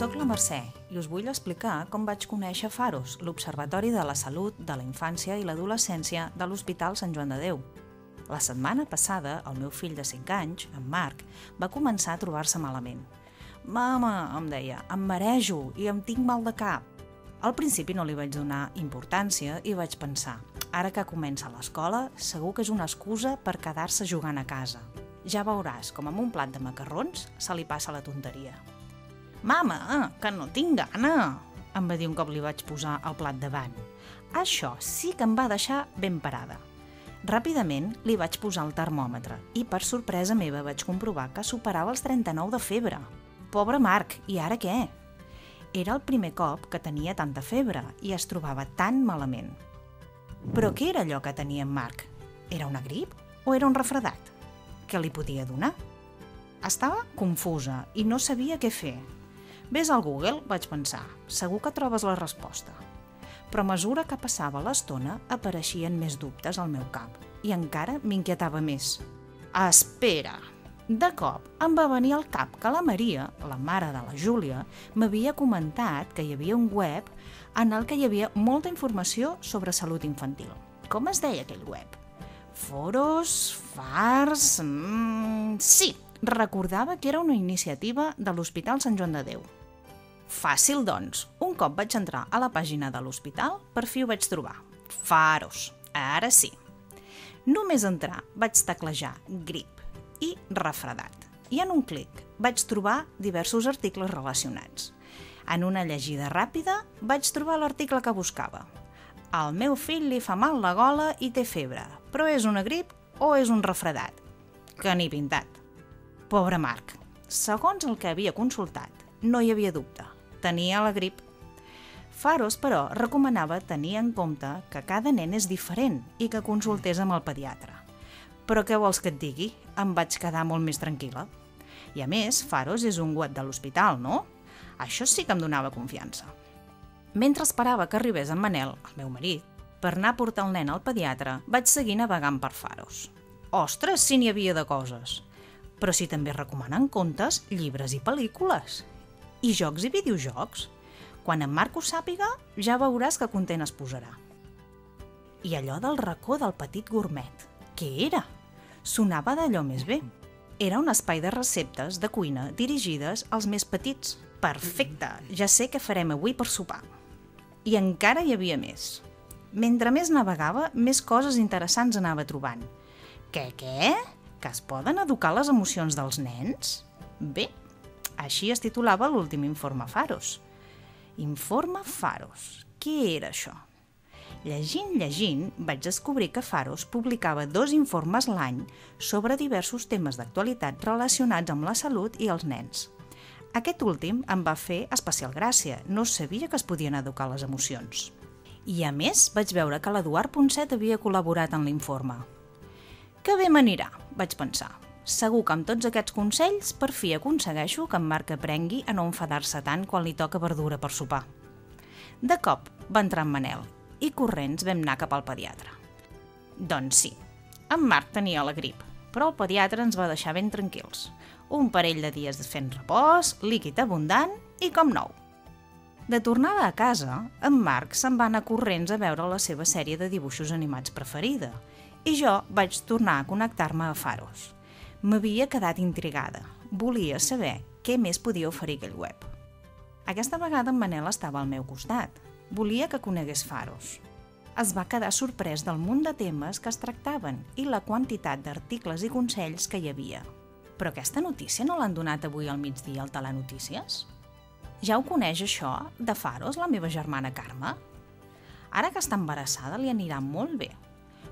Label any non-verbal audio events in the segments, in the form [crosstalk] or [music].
Soc la Mercè i us vull explicar com vaig conèixer Faros, l'Observatori de la Salut de la Infància i l'Adolescència de l'Hospital Sant Joan de Déu. La setmana passada, el meu fill de 5 anys, en Marc, va començar a trobar-se malament. Mama, em deia, em marejo i em tinc mal de cap. Al principi no li vaig donar importància i vaig pensar, ara que comença l'escola, segur que és una excusa per quedar-se jugant a casa. Ja veuràs com amb un plat de macarrons se li passa la tonteria. Mama, que no tinc gana, em va dir un cop li vaig posar el plat davant. Això sí que em va deixar ben parada. Ràpidament li vaig posar el termòmetre i per sorpresa meva vaig comprovar que superava els 39 de febre. Pobre Marc, i ara què? Era el primer cop que tenia tanta febre i es trobava tan malament. Però què era allò que tenia en Marc? Era una grip o era un refredat? Què li podia donar? Estava confusa i no sabia què fer. Ves al Google, vaig pensar, segur que trobes la resposta. Però a mesura que passava l'estona apareixien més dubtes al meu cap i encara m'inquietava més. Espera! De cop em va venir al cap que la Maria, la mare de la Júlia, m'havia comentat que hi havia un web en el que hi havia molta informació sobre salut infantil. Com es deia aquell web? Foros, fars... Mm, sí, recordava que era una iniciativa de l'Hospital Sant Joan de Déu. Fàcil, doncs. Un cop vaig entrar a la pàgina de l'hospital, per fi ho vaig trobar. Faros. Ara sí. Només entrar vaig teclejar grip i refredat. I en un clic vaig trobar diversos articles relacionats. En una llegida ràpida vaig trobar l'article que buscava. Al meu fill li fa mal la gola i té febre, però és una grip o és un refredat? Que ni pintat. Pobre Marc. Segons el que havia consultat, no hi havia dubte tenia la grip. Faros, però, recomanava tenir en compte que cada nen és diferent i que consultés amb el pediatre. Però què vols que et digui? Em vaig quedar molt més tranquil·la. I a més, Faros és un web de l'hospital, no? Això sí que em donava confiança. Mentre esperava que arribés en Manel, el meu marit, per anar a portar el nen al pediatre, vaig seguir navegant per Faros. Ostres, si n'hi havia de coses! Però si també recomanen contes, llibres i pel·lícules i jocs i videojocs. Quan en Marc ho sàpiga, ja veuràs que content es posarà. I allò del racó del petit gourmet, què era? Sonava d'allò més bé. Era un espai de receptes de cuina dirigides als més petits. Perfecte, ja sé què farem avui per sopar. I encara hi havia més. Mentre més navegava, més coses interessants anava trobant. Què, què? Que es poden educar les emocions dels nens? Bé, així es titulava l'últim informe Faros. Informe Faros. Què era això? Llegint, llegint, vaig descobrir que Faros publicava dos informes l'any sobre diversos temes d'actualitat relacionats amb la salut i els nens. Aquest últim em va fer especial gràcia, no sabia que es podien educar les emocions. I a més, vaig veure que l'Eduard Ponset havia col·laborat en l'informe. Que bé m'anirà, vaig pensar. Segur que amb tots aquests consells per fi aconsegueixo que en Marc aprengui a no enfadar-se tant quan li toca verdura per sopar. De cop va entrar en Manel i corrents vam anar cap al pediatre. Doncs sí, en Marc tenia la grip, però el pediatre ens va deixar ben tranquils. Un parell de dies fent repòs, líquid abundant i com nou. De tornada a casa, en Marc se'n va anar corrents a veure la seva sèrie de dibuixos animats preferida i jo vaig tornar a connectar-me a Faros M'havia quedat intrigada. Volia saber què més podia oferir aquell web. Aquesta vegada en Manel estava al meu costat. Volia que conegués Faros. Es va quedar sorprès del munt de temes que es tractaven i la quantitat d'articles i consells que hi havia. Però aquesta notícia no l'han donat avui al migdia al Telenotícies? Ja ho coneix això, de Faros, la meva germana Carme? Ara que està embarassada li anirà molt bé,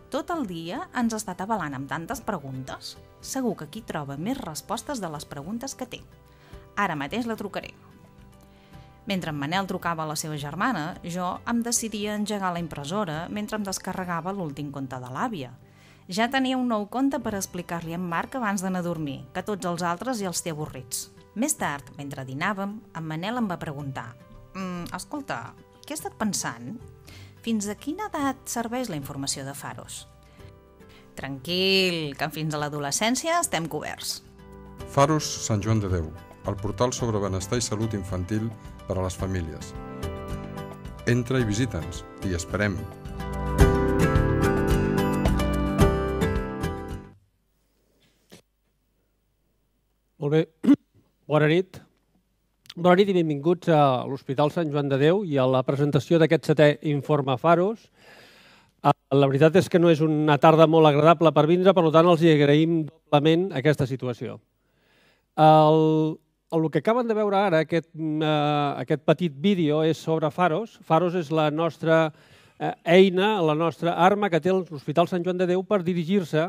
tot el dia ens està avalant amb tantes preguntes. Segur que aquí troba més respostes de les preguntes que té. Ara mateix la trucaré. Mentre en Manel trucava a la seva germana, jo em decidia engegar la impressora mentre em descarregava l'últim conte de l'àvia. Ja tenia un nou conte per explicar-li a en Marc abans d'anar a dormir, que tots els altres ja els té avorrits. Més tard, mentre dinàvem, en Manel em va preguntar mm, «Escolta, què he estat pensant? Fins a quina edat serveix la informació de Faros? Tranquil, que fins a l'adolescència estem coberts. Faros Sant Joan de Déu, el portal sobre benestar i salut infantil per a les famílies. Entra i visita'ns, t'hi esperem. Molt bé. [clears throat] Bona nit. Bona nit i benvinguts a l'Hospital Sant Joan de Déu i a la presentació d'aquest setè informe Faros. Eh, la veritat és que no és una tarda molt agradable per vindre, per tant els hi agraïm doblement aquesta situació. El, el que acaben de veure ara, aquest, uh, aquest petit vídeo, és sobre Faros. Faros és la nostra uh, eina, la nostra arma que té l'Hospital Sant Joan de Déu per dirigir-se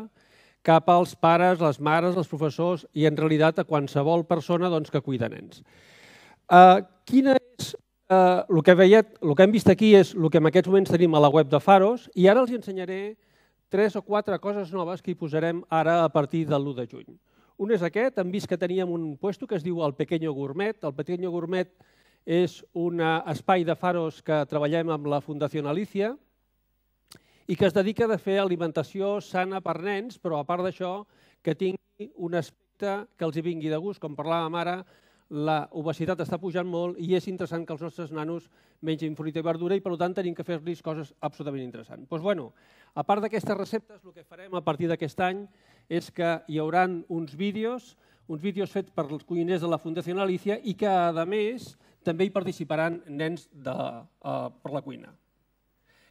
cap als pares, les mares, els professors i en realitat a qualsevol persona doncs, que cuida nens. Uh, quina és, uh, el, que veiet, el que hem vist aquí és el que en aquests moments tenim a la web de Faros i ara els ensenyaré tres o quatre coses noves que hi posarem ara a partir de l'1 de juny. Un és aquest, hem vist que teníem un puesto que es diu el Pequeño Gourmet. El Pequeño Gourmet és un espai de faros que treballem amb la Fundació Alicia, i que es dedica a fer alimentació sana per nens, però a part d'això, que tingui un aspecte que els hi vingui de gust. Com parlàvem ara, la obesitat està pujant molt i és interessant que els nostres nanos mengin fruita i verdura i per tant tenim que fer-los coses absolutament interessants. Doncs, bueno, a part d'aquestes receptes, el que farem a partir d'aquest any és que hi haurà uns vídeos, uns vídeos fets per els cuiners de la Fundació Alicia i que, a més, també hi participaran nens de, uh, per la cuina.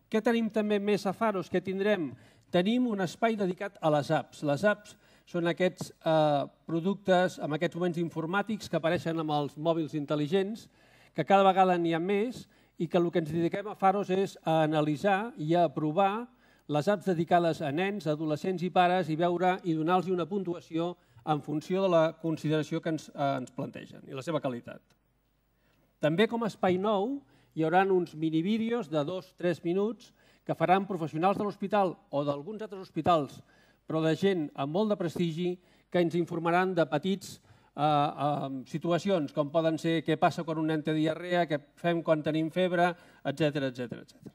Què tenim també més a Faros? Què tindrem? Tenim un espai dedicat a les apps. Les apps són aquests eh, productes amb aquests moments informàtics que apareixen amb els mòbils intel·ligents, que cada vegada n'hi ha més i que el que ens dediquem a Faros és a analitzar i a aprovar les apps dedicades a nens, adolescents i pares i veure i donar-los una puntuació en funció de la consideració que ens, eh, ens plantegen i la seva qualitat. També com a espai nou hi haurà uns minivídeos de dos, tres minuts que faran professionals de l'hospital o d'alguns altres hospitals, però de gent amb molt de prestigi, que ens informaran de petits eh, eh, situacions, com poden ser què passa quan un nen té diarrea, què fem quan tenim febre, etc etc etc.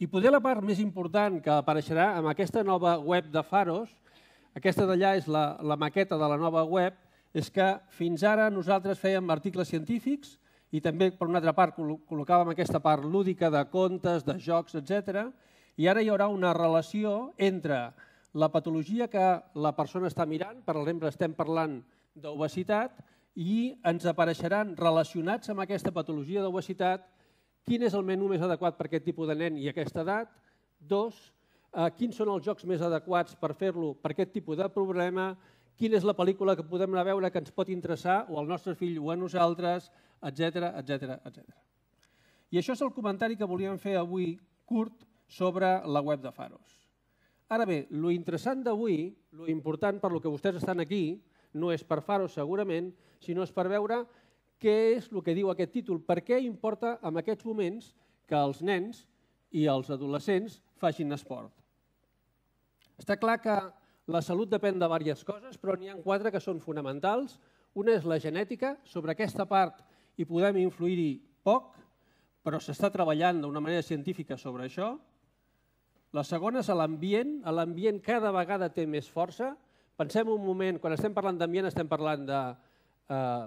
I poder la part més important que apareixerà amb aquesta nova web de Faros, aquesta d'allà és la, la maqueta de la nova web, és que fins ara nosaltres fèiem articles científics i també, per una altra part, col·locàvem aquesta part lúdica de contes, de jocs, etc. I ara hi haurà una relació entre la patologia que la persona està mirant, per exemple, estem parlant d'obesitat, i ens apareixeran relacionats amb aquesta patologia d'obesitat quin és el menú més adequat per aquest tipus de nen i aquesta edat, dos, eh, quins són els jocs més adequats per fer-lo per aquest tipus de problema, quina és la pel·lícula que podem anar a veure que ens pot interessar o al nostre fill o a nosaltres, etc etc etc. I això és el comentari que volíem fer avui curt sobre la web de Faros. Ara bé, lo interessant d'avui, lo important per lo que vostès estan aquí, no és per Faros segurament, sinó és per veure què és el que diu aquest títol, per què importa en aquests moments que els nens i els adolescents facin esport. Està clar que la salut depèn de diverses coses, però n'hi ha quatre que són fonamentals. Una és la genètica, sobre aquesta part i podem influir-hi poc, però s'està treballant d'una manera científica sobre això. La segona és l'ambient. L'ambient cada vegada té més força. Pensem un moment, quan estem parlant d'ambient estem parlant de, eh,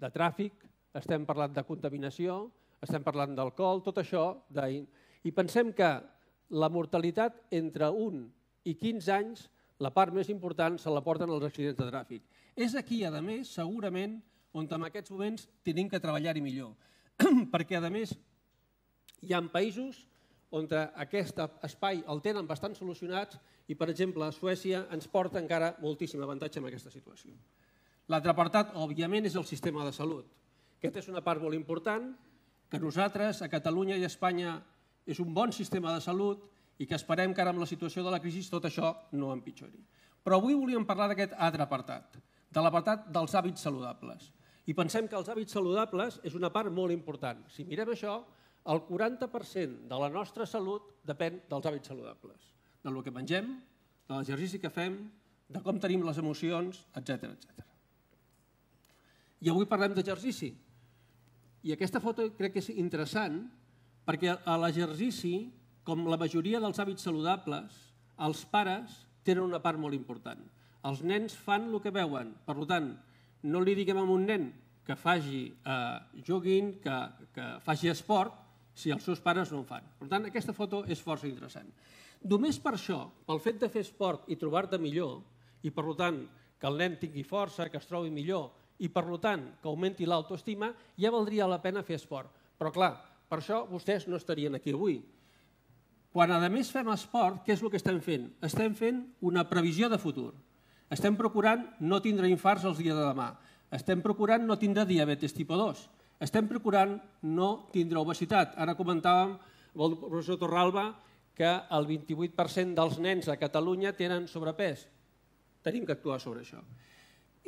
de tràfic, estem parlant de contaminació, estem parlant d'alcohol, tot això. De... I pensem que la mortalitat entre 1 i 15 anys, la part més important se la porten els accidents de tràfic. És aquí, a més, segurament, on en aquests moments tenim que treballar-hi millor. [clears throat] Perquè, a més, hi ha països on aquest espai el tenen bastant solucionats i, per exemple, Suècia ens porta encara moltíssim avantatge en aquesta situació. L'altre apartat, òbviament, és el sistema de salut. Aquesta és una part molt important, que nosaltres, a Catalunya i a Espanya, és un bon sistema de salut i que esperem que ara amb la situació de la crisi tot això no empitjori. Però avui volíem parlar d'aquest altre apartat, de l'apartat dels hàbits saludables. I pensem que els hàbits saludables és una part molt important. Si mirem això, el 40% de la nostra salut depèn dels hàbits saludables. De lo que mengem, de l'exercici que fem, de com tenim les emocions, etc etc. I avui parlem d'exercici. I aquesta foto crec que és interessant perquè a l'exercici, com la majoria dels hàbits saludables, els pares tenen una part molt important. Els nens fan el que veuen. Per tant, no li diguem a un nen que faci eh, jogging, que, que faci esport, si els seus pares no en fan. Per tant, aquesta foto és força interessant. Només per això, pel fet de fer esport i trobar-te millor, i per tant que el nen tingui força, que es trobi millor, i per tant que augmenti l'autoestima, ja valdria la pena fer esport. Però clar, per això vostès no estarien aquí avui. Quan a més fem esport, què és el que estem fent? Estem fent una previsió de futur. Estem procurant no tindre infarts els dies de demà. Estem procurant no tindre diabetes tipus 2. Estem procurant no tindre obesitat. Ara comentàvem el professor Torralba que el 28% dels nens a Catalunya tenen sobrepès. Tenim que actuar sobre això.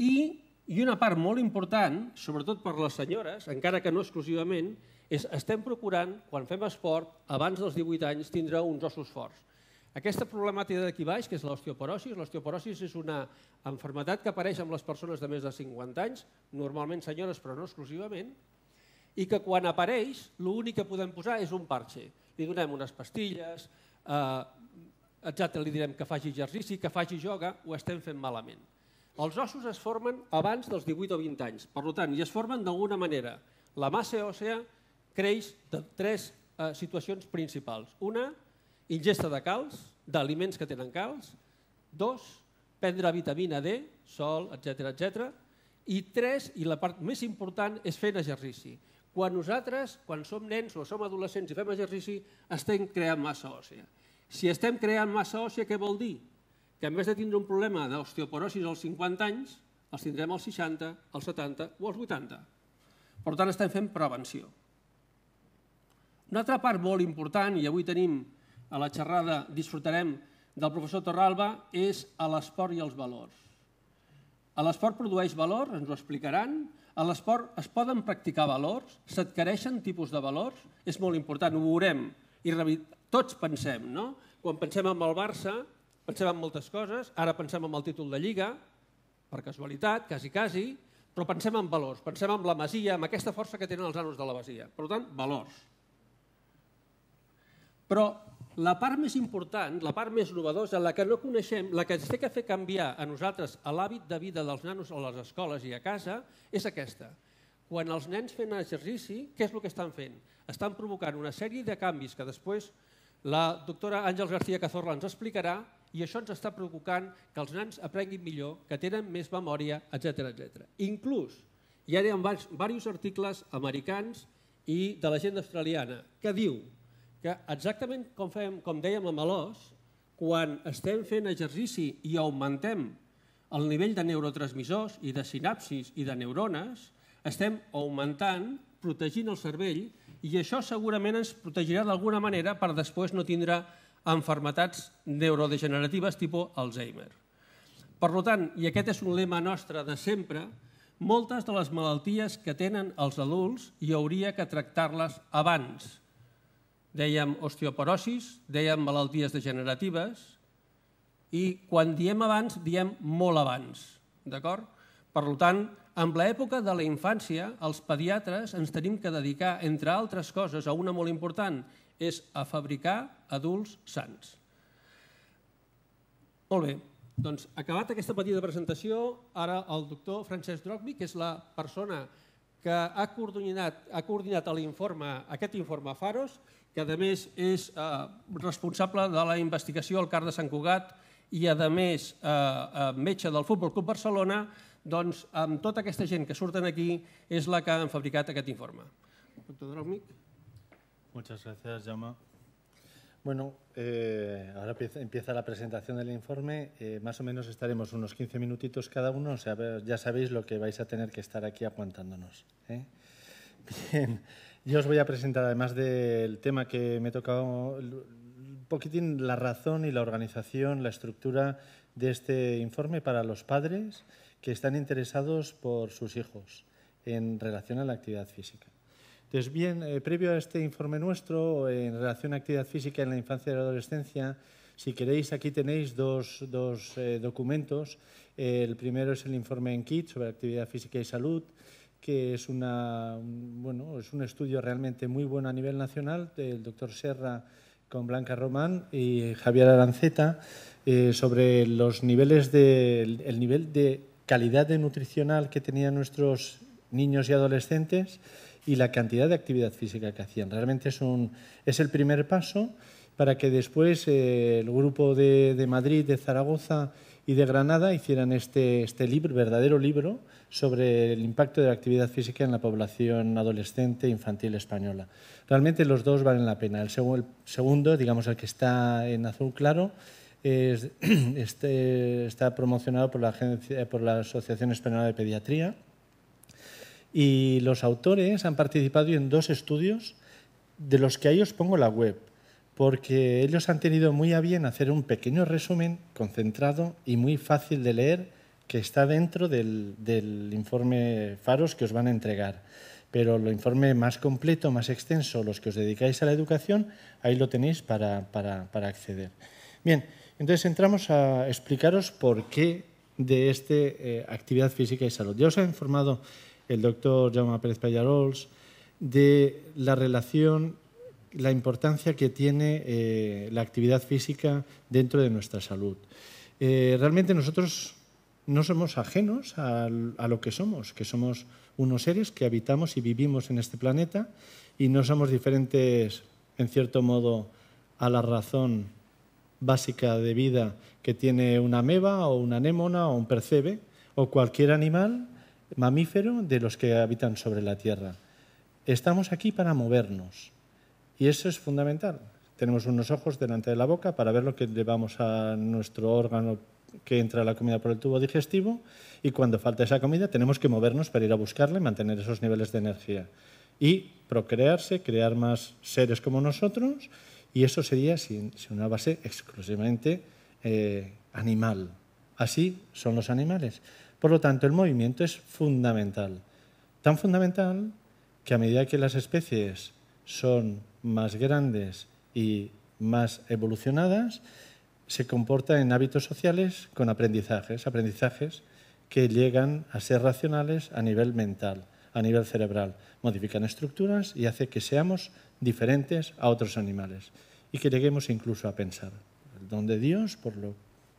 I, I una part molt important, sobretot per les senyores, encara que no exclusivament, és estem procurant, quan fem esport, abans dels 18 anys, tindre uns ossos forts. Aquesta problemàtica d'aquí baix, que és l'osteoporosis, l'osteoporosis és una enfermetat que apareix amb les persones de més de 50 anys, normalment senyores però no exclusivament, i que quan apareix l'únic que podem posar és un parche. Li donem unes pastilles, eh, etc. li direm que faci exercici, que faci yoga, ho estem fent malament. Els ossos es formen abans dels 18 o 20 anys, per tant, i es formen d'alguna manera. La massa òssea creix de tres eh, situacions principals. Una, ingesta de calç, d'aliments que tenen calç. Dos, prendre vitamina D, sol, etc etc. I tres, i la part més important, és fer exercici. Quan nosaltres, quan som nens o som adolescents i fem exercici, estem creant massa òssia. Si estem creant massa òssia, què vol dir? Que en vez de tindre un problema d'osteoporosis als 50 anys, els tindrem als 60, als 70 o als 80. Per tant, estem fent prevenció. Una altra part molt important, i avui tenim a la xerrada, disfrutarem del professor Torralba, és a l'esport i els valors. A l'esport produeix valor, ens ho explicaran. A l'esport es poden practicar valors, s'adquireixen tipus de valors, és molt important, ho veurem. I tots pensem, no? Quan pensem en el Barça, pensem en moltes coses, ara pensem en el títol de Lliga, per casualitat, quasi, quasi, però pensem en valors, pensem en la masia, amb aquesta força que tenen els anos de la masia. Per tant, valors. Però la part més important, la part més novedosa, la que no coneixem, la que ens té que fer canviar a nosaltres a l'hàbit de vida dels nanos a les escoles i a casa, és aquesta. Quan els nens fan exercici, què és el que estan fent? Estan provocant una sèrie de canvis que després la doctora Àngels García Cazorla ens explicarà i això ens està provocant que els nens aprenguin millor, que tenen més memòria, etc etc. Inclús hi ha diversos articles americans i de la gent australiana que diu que exactament com, fem, com dèiem a Malós, quan estem fent exercici i augmentem el nivell de neurotransmissors i de sinapsis i de neurones, estem augmentant, protegint el cervell i això segurament ens protegirà d'alguna manera per després no tindre enfermetats neurodegeneratives tipus Alzheimer. Per tant, i aquest és un lema nostre de sempre, moltes de les malalties que tenen els adults hi hauria que tractar-les abans, dèiem osteoporosis, dèiem malalties degeneratives, i quan diem abans, diem molt abans. D'acord? Per tant, en l'època de la infància, els pediatres ens tenim que dedicar, entre altres coses, a una molt important, és a fabricar adults sants. Molt bé, doncs acabat aquesta petita presentació, ara el doctor Francesc Drogby, que és la persona que ha coordinat, ha coordinat l'informe, aquest informe FAROS, que a més és eh, responsable de la investigació al CAR de Sant Cugat i a més eh, eh, metge del Futbol Club Barcelona, doncs amb tota aquesta gent que surten aquí és la que han fabricat aquest informe. Doctor Dròmic. Muchas gracias, Jaume. Bueno, eh, ahora empieza la presentación del informe. Eh, más o menos estaremos unos 15 minutitos cada uno. O sea, ya sabéis lo que vais a tener que estar aquí aguantándonos. ¿eh? [laughs] Bien. Yo os voy a presentar, además del tema que me he tocado, un poquitín la razón y la organización, la estructura de este informe para los padres que están interesados por sus hijos en relación a la actividad física. Entonces, bien, eh, previo a este informe nuestro en relación a actividad física en la infancia y la adolescencia, si queréis, aquí tenéis dos, dos eh, documentos. el primero es el informe en KIT sobre actividad física y salud, que es, una, bueno, es un estudio realmente muy bueno a nivel nacional del doctor Serra con Blanca Román y Javier Aranceta eh, sobre los niveles de, el nivel de calidad de nutricional que tenían nuestros niños y adolescentes y la cantidad de actividad física que hacían. Realmente es, un, es el primer paso para que después eh, el grupo de, de, Madrid, de Zaragoza y de Granada hicieran este, este libro, verdadero libro, sobre el impacto de la actividad física en la población adolescente e infantil española. Realmente los dos valen la pena. El, seg el segundo, digamos el que está en azul claro, es, [clears throat] este, está promocionado por la, agencia, por la Asociación Española de Pediatría y los autores han participado en dos estudios de los que ahí os pongo la web porque ellos han tenido muy a bien hacer un pequeño resumen concentrado y muy fácil de leer que está dentro del, informe Faros que os van a entregar. Pero el informe más completo, más extenso, los que os dedicáis a la educación, ahí lo tenéis para acceder. Bien, entonces entramos a explicaros por qué de esta eh, actividad física y salud. Ya os ha informado el doctor Jaume Pérez Pallarols de la relación la importancia que tiene eh, la actividad física dentro de nuestra salud. Eh, realmente nosotros no somos ajenos a, lo que somos, que somos unos seres que habitamos y vivimos en este planeta y no somos diferentes, en cierto modo, a la razón básica de vida que tiene una ameba o una anémona o un percebe o cualquier animal mamífero de los que habitan sobre la Tierra. Estamos aquí para movernos, y eso es fundamental. Tenemos unos ojos delante de la boca para ver lo que llevamos a nuestro órgano que entra la comida por el tubo digestivo y cuando falta esa comida tenemos que movernos para ir a buscarla y mantener esos niveles de energía. Y procrearse, crear más seres como nosotros y eso sería sin, una base exclusivamente eh, animal. Así son los animales. Por lo tanto, el movimiento es fundamental. Tan fundamental que a medida que las especies son más grandes y más evolucionadas, se comporta en hábitos sociales con aprendizajes, aprendizajes que llegan a ser racionales a nivel mental, a nivel cerebral, modifican estructuras y hace que seamos diferentes a otros animales y que lleguemos incluso a pensar. El don de Dios por lo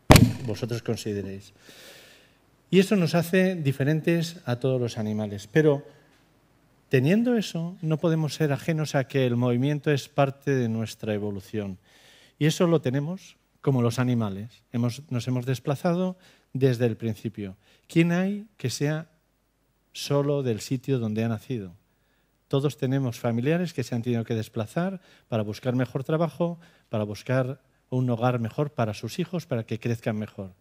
que vosotros consideréis. Y eso nos hace diferentes a todos los animales. Pero Teniendo eso, no podemos ser ajenos a que el movimiento es parte de nuestra evolución. Y eso lo tenemos como los animales. nos hemos desplazado desde el principio. ¿Quién hay que sea solo del sitio donde ha nacido? Todos tenemos familiares que se han tenido que desplazar para buscar mejor trabajo, para buscar un hogar mejor para sus hijos, para que crezcan mejor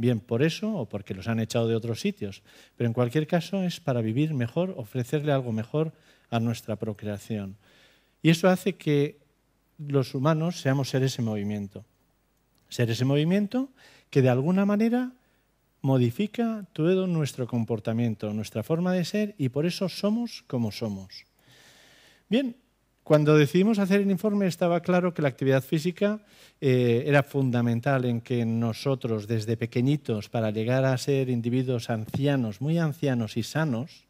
bien por eso o porque los han echado de otros sitios, pero en cualquier caso es para vivir mejor, ofrecerle algo mejor a nuestra procreación. Y eso hace que los humanos seamos seres en movimiento. Seres en movimiento que de alguna manera modifica todo nuestro comportamiento, nuestra forma de ser y por eso somos como somos. Bien, cuando decidimos hacer el informe estaba claro que la actividad física eh, era fundamental en que nosotros desde pequeñitos, para llegar a ser individuos ancianos, muy ancianos y sanos,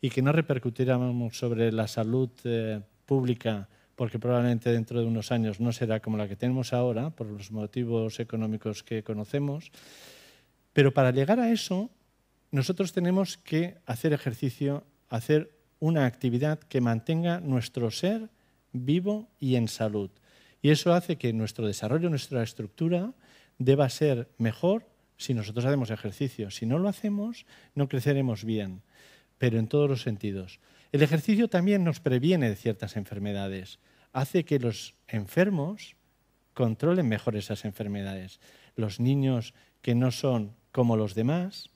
y que no repercutiéramos sobre la salud eh, pública, porque probablemente dentro de unos años no será como la que tenemos ahora, por los motivos económicos que conocemos, pero para llegar a eso, nosotros tenemos que hacer ejercicio, hacer una actividad que mantenga nuestro ser vivo y en salud. Y eso hace que nuestro desarrollo, nuestra estructura, deba ser mejor si nosotros hacemos ejercicio. Si no lo hacemos, no creceremos bien, pero en todos los sentidos. El ejercicio también nos previene de ciertas enfermedades. Hace que los enfermos controlen mejor esas enfermedades. Los niños que no son como los demás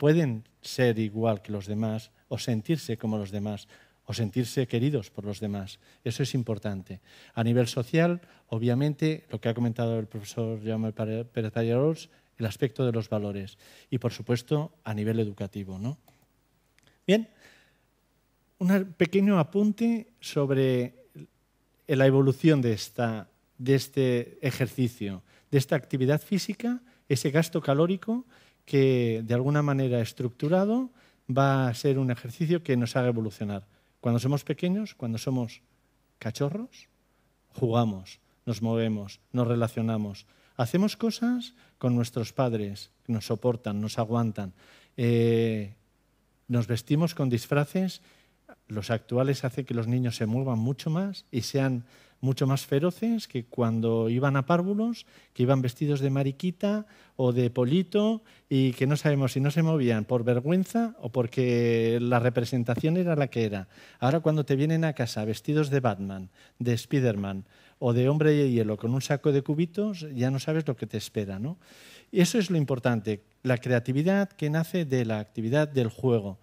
pueden ser igual que los demás o sentirse como los demás o sentirse queridos por los demás. Eso es importante. A nivel social, obviamente, lo que ha comentado el profesor Jaume Pérez Pallarols, el aspecto de los valores. Y, por supuesto, a nivel educativo. ¿no? Bien, un pequeño apunte sobre la evolución de, esta, de este ejercicio, de esta actividad física, ese gasto calórico que, de alguna manera estructurado, va a ser un ejercicio que nos haga evolucionar. Cuando somos pequeños, cuando somos cachorros, jugamos, nos movemos, nos relacionamos, Hacemos cosas con nuestros padres, nos soportan, nos aguantan. Eh, nos vestimos con disfraces. Los actuales hacen que los niños se muevan mucho más y sean mucho más feroces que cuando iban a párvulos, que iban vestidos de mariquita o de polito y que no sabemos si no se movían por vergüenza o porque la representación era la que era. Ahora cuando te vienen a casa vestidos de Batman, de Spiderman o de hombre de hielo con un saco de cubitos, ya no sabes lo que te espera. ¿no? Y eso es lo importante, la creatividad que nace de la actividad del juego,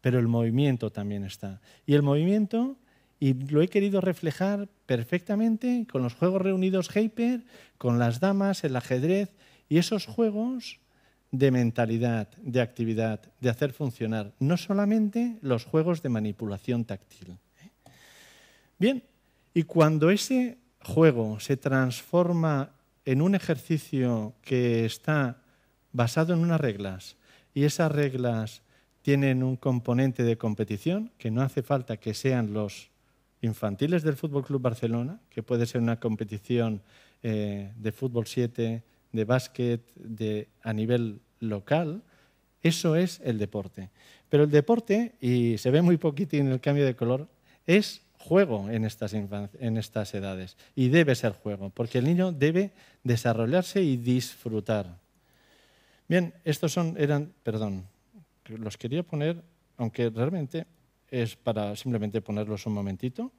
pero el movimiento también está. Y el movimiento y lo he querido reflejar perfectamente con los juegos reunidos Hyper, con las damas, el ajedrez y esos juegos de mentalidad, de actividad, de hacer funcionar, no solamente los juegos de manipulación táctil. Bien, y cuando ese juego se transforma en un ejercicio que está basado en unas reglas y esas reglas tienen un componente de competición, que no hace falta que sean los infantiles del Fútbol Club Barcelona, que puede ser una competición eh, de fútbol 7, de básquet, de, a nivel local, eso es el deporte. Pero el deporte, y se ve muy poquitín el cambio de color, es juego en estas, en estas edades. Y debe ser juego, porque el niño debe desarrollarse y disfrutar. Bien, estos son, eran, perdón, los quería poner, aunque realmente es para simplemente ponerlos un momentito,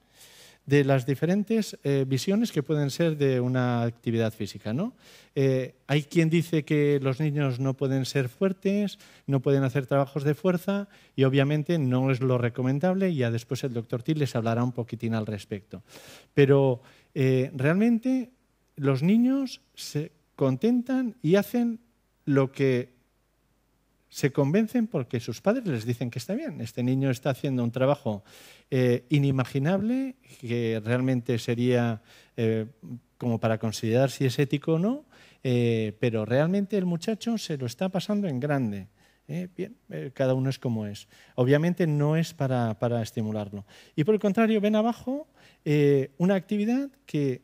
de las diferentes eh, visiones que pueden ser de una actividad física. ¿no? Eh, hay quien dice que los niños no pueden ser fuertes, no pueden hacer trabajos de fuerza y obviamente no es lo recomendable. Y ya después el doctor Till les hablará un poquitín al respecto. Pero eh, realmente los niños se contentan y hacen lo que se convencen porque sus padres les dicen que está bien. Este niño está haciendo un trabajo eh, inimaginable, que realmente sería eh, como para considerar si es ético o no, eh, pero realmente el muchacho se lo está pasando en grande. bien, cada uno es como es. Obviamente no es para, para estimularlo. Y por el contrario, ven abajo una actividad que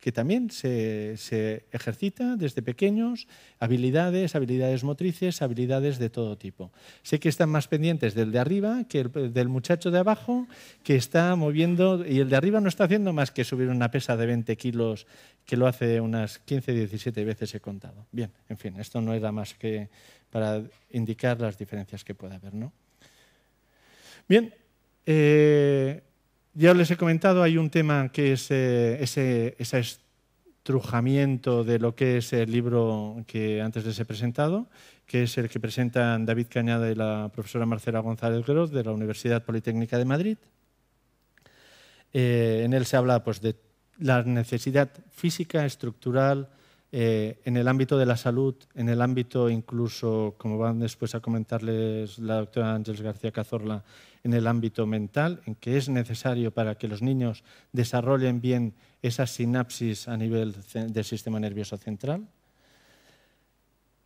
que también se, ejercita desde pequeños, habilidades, habilidades motrices, habilidades de todo tipo. Sé que están más pendientes del de arriba que el, del muchacho de abajo, que está moviendo, y el de arriba no está haciendo más que subir una pesa de 20 kilos, que lo hace unas 15, 17 veces he contado. Bien, en fin, esto no era más que para indicar las diferencias que puede haber. ¿no? Bien, eh, ya les he comentado, hay un tema que es eh, ese, estrujamiento de lo que es el libro que antes les he presentado, que es el que presentan David Cañada y la profesora Marcela González Gross de la Universidad Politécnica de Madrid. Eh, en él se habla pues, de la necesidad física, estructural, eh, en el ámbito de la salud, en el ámbito incluso, como van después a comentarles la doctora Ángeles García Cazorla, en el ámbito mental, en que es necesario para que los niños desarrollen bien esas sinapsis a nivel del sistema nervioso central.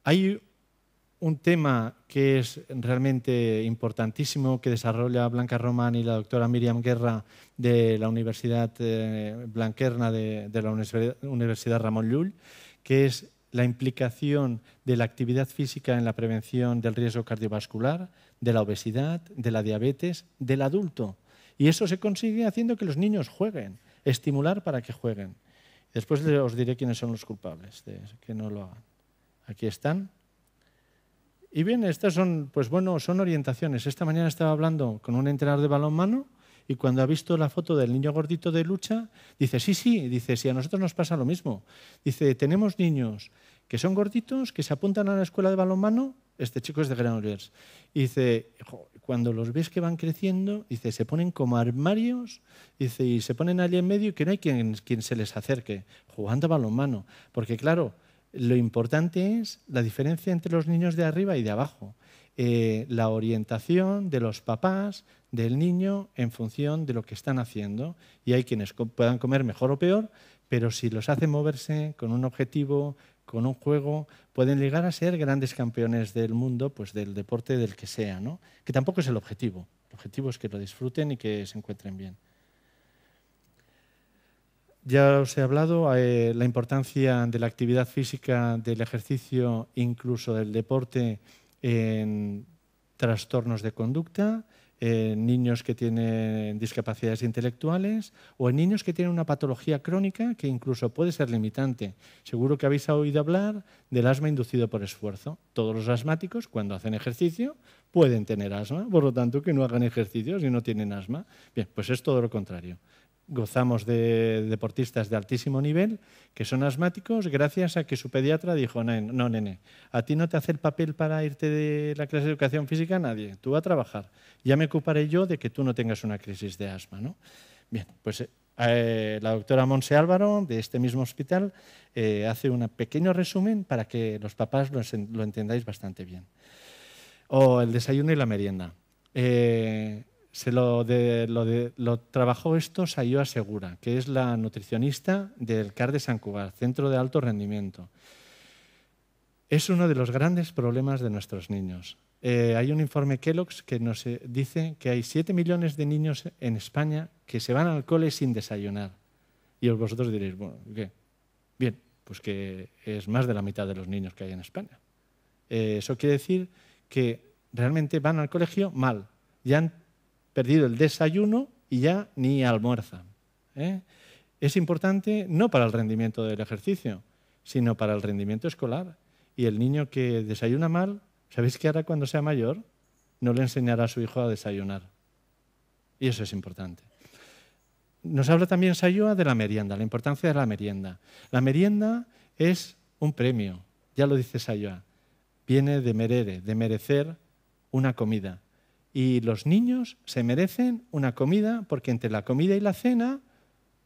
Hay un tema que es realmente importantísimo que desarrolla Blanca Román y la doctora Miriam Guerra de la Universidad eh, Blanquerna de, de la Universidad Ramón Llull, que es la implicación de la actividad física en la prevención del riesgo cardiovascular, de la obesidad, de la diabetes, del adulto. Y eso se consigue haciendo que los niños jueguen, estimular para que jueguen. Después os diré quiénes son los culpables de que no lo hagan. Aquí están. Y bien, estas son, pues bueno, son orientaciones. Esta mañana estaba hablando con un entrenador de balonmano y cuando ha visto la foto del niño gordito de lucha, dice, sí, sí, dice, si a nosotros nos pasa lo mismo. Dice, tenemos niños que son gorditos, que se apuntan a la escuela de balonmano, este chico es de Granollers, y dice, cuando los ves que van creciendo, dice, se ponen como armarios, dice, y se ponen allí en medio y que no hay quien, quien se les acerque, jugando a balonmano. Porque claro, lo importante es la diferencia entre los niños de arriba y de abajo. Eh, la orientación de los papás, del niño, en función de lo que están haciendo. Y hay quienes puedan comer mejor o peor, pero si los hace moverse con un objetivo, con un juego, pueden llegar a ser grandes campeones del mundo, pues del deporte del que sea, ¿no? Que tampoco es el objetivo. El objetivo es que lo disfruten y que se encuentren bien. Ya os he hablado eh, la importancia de la actividad física, del ejercicio, incluso del deporte en trastornos de conducta, en niños que tienen discapacidades intelectuales o en niños que tienen una patología crónica que incluso puede ser limitante. Seguro que habéis oído hablar del asma inducido por esfuerzo. Todos los asmáticos, cuando hacen ejercicio, pueden tener asma, por lo tanto que no hagan ejercicio si no tienen asma. Bien, pues es todo lo contrario gozamos de deportistas de altísimo nivel que son asmáticos gracias a que su pediatra dijo, no, no, nene, a ti no te hace el papel para irte de la clase de educación física nadie, tú vas a trabajar. Ya me ocuparé yo de que tú no tengas una crisis de asma. ¿no? Bien, pues eh, la doctora Monse Álvaro de este mismo hospital eh, hace un pequeño resumen para que los papás lo, entendáis bastante bien. O el desayuno y la merienda. Eh, se lo, de, lo, de, lo, trabajó esto Sayoa Segura, que es la nutricionista del CAR de San Cugat, Centro de Alto Rendimiento. Es uno de los grandes problemas de nuestros niños. Eh, hay un informe Kellogg's que nos eh, dice que hay 7 millones de niños en España que se van al cole sin desayunar. Y vosotros diréis, bueno, ¿qué? Bien, pues que es más de la mitad de los niños que hay en España. Eh, eso quiere decir que realmente van al colegio mal. Ya han perdido el desayuno y ya ni almuerzan. ¿eh? Es importante no para el rendimiento del ejercicio, sino para el rendimiento escolar. Y el niño que desayuna mal, ¿sabéis qué hará cuando sea mayor? No le enseñará a su hijo a desayunar. Y eso es importante. Nos habla también Sayoa de la merienda, la importancia de la merienda. La merienda es un premio, ya lo dice Sayoa. Viene de merere, de merecer una comida. Y los niños se merecen una comida porque entre la comida y la cena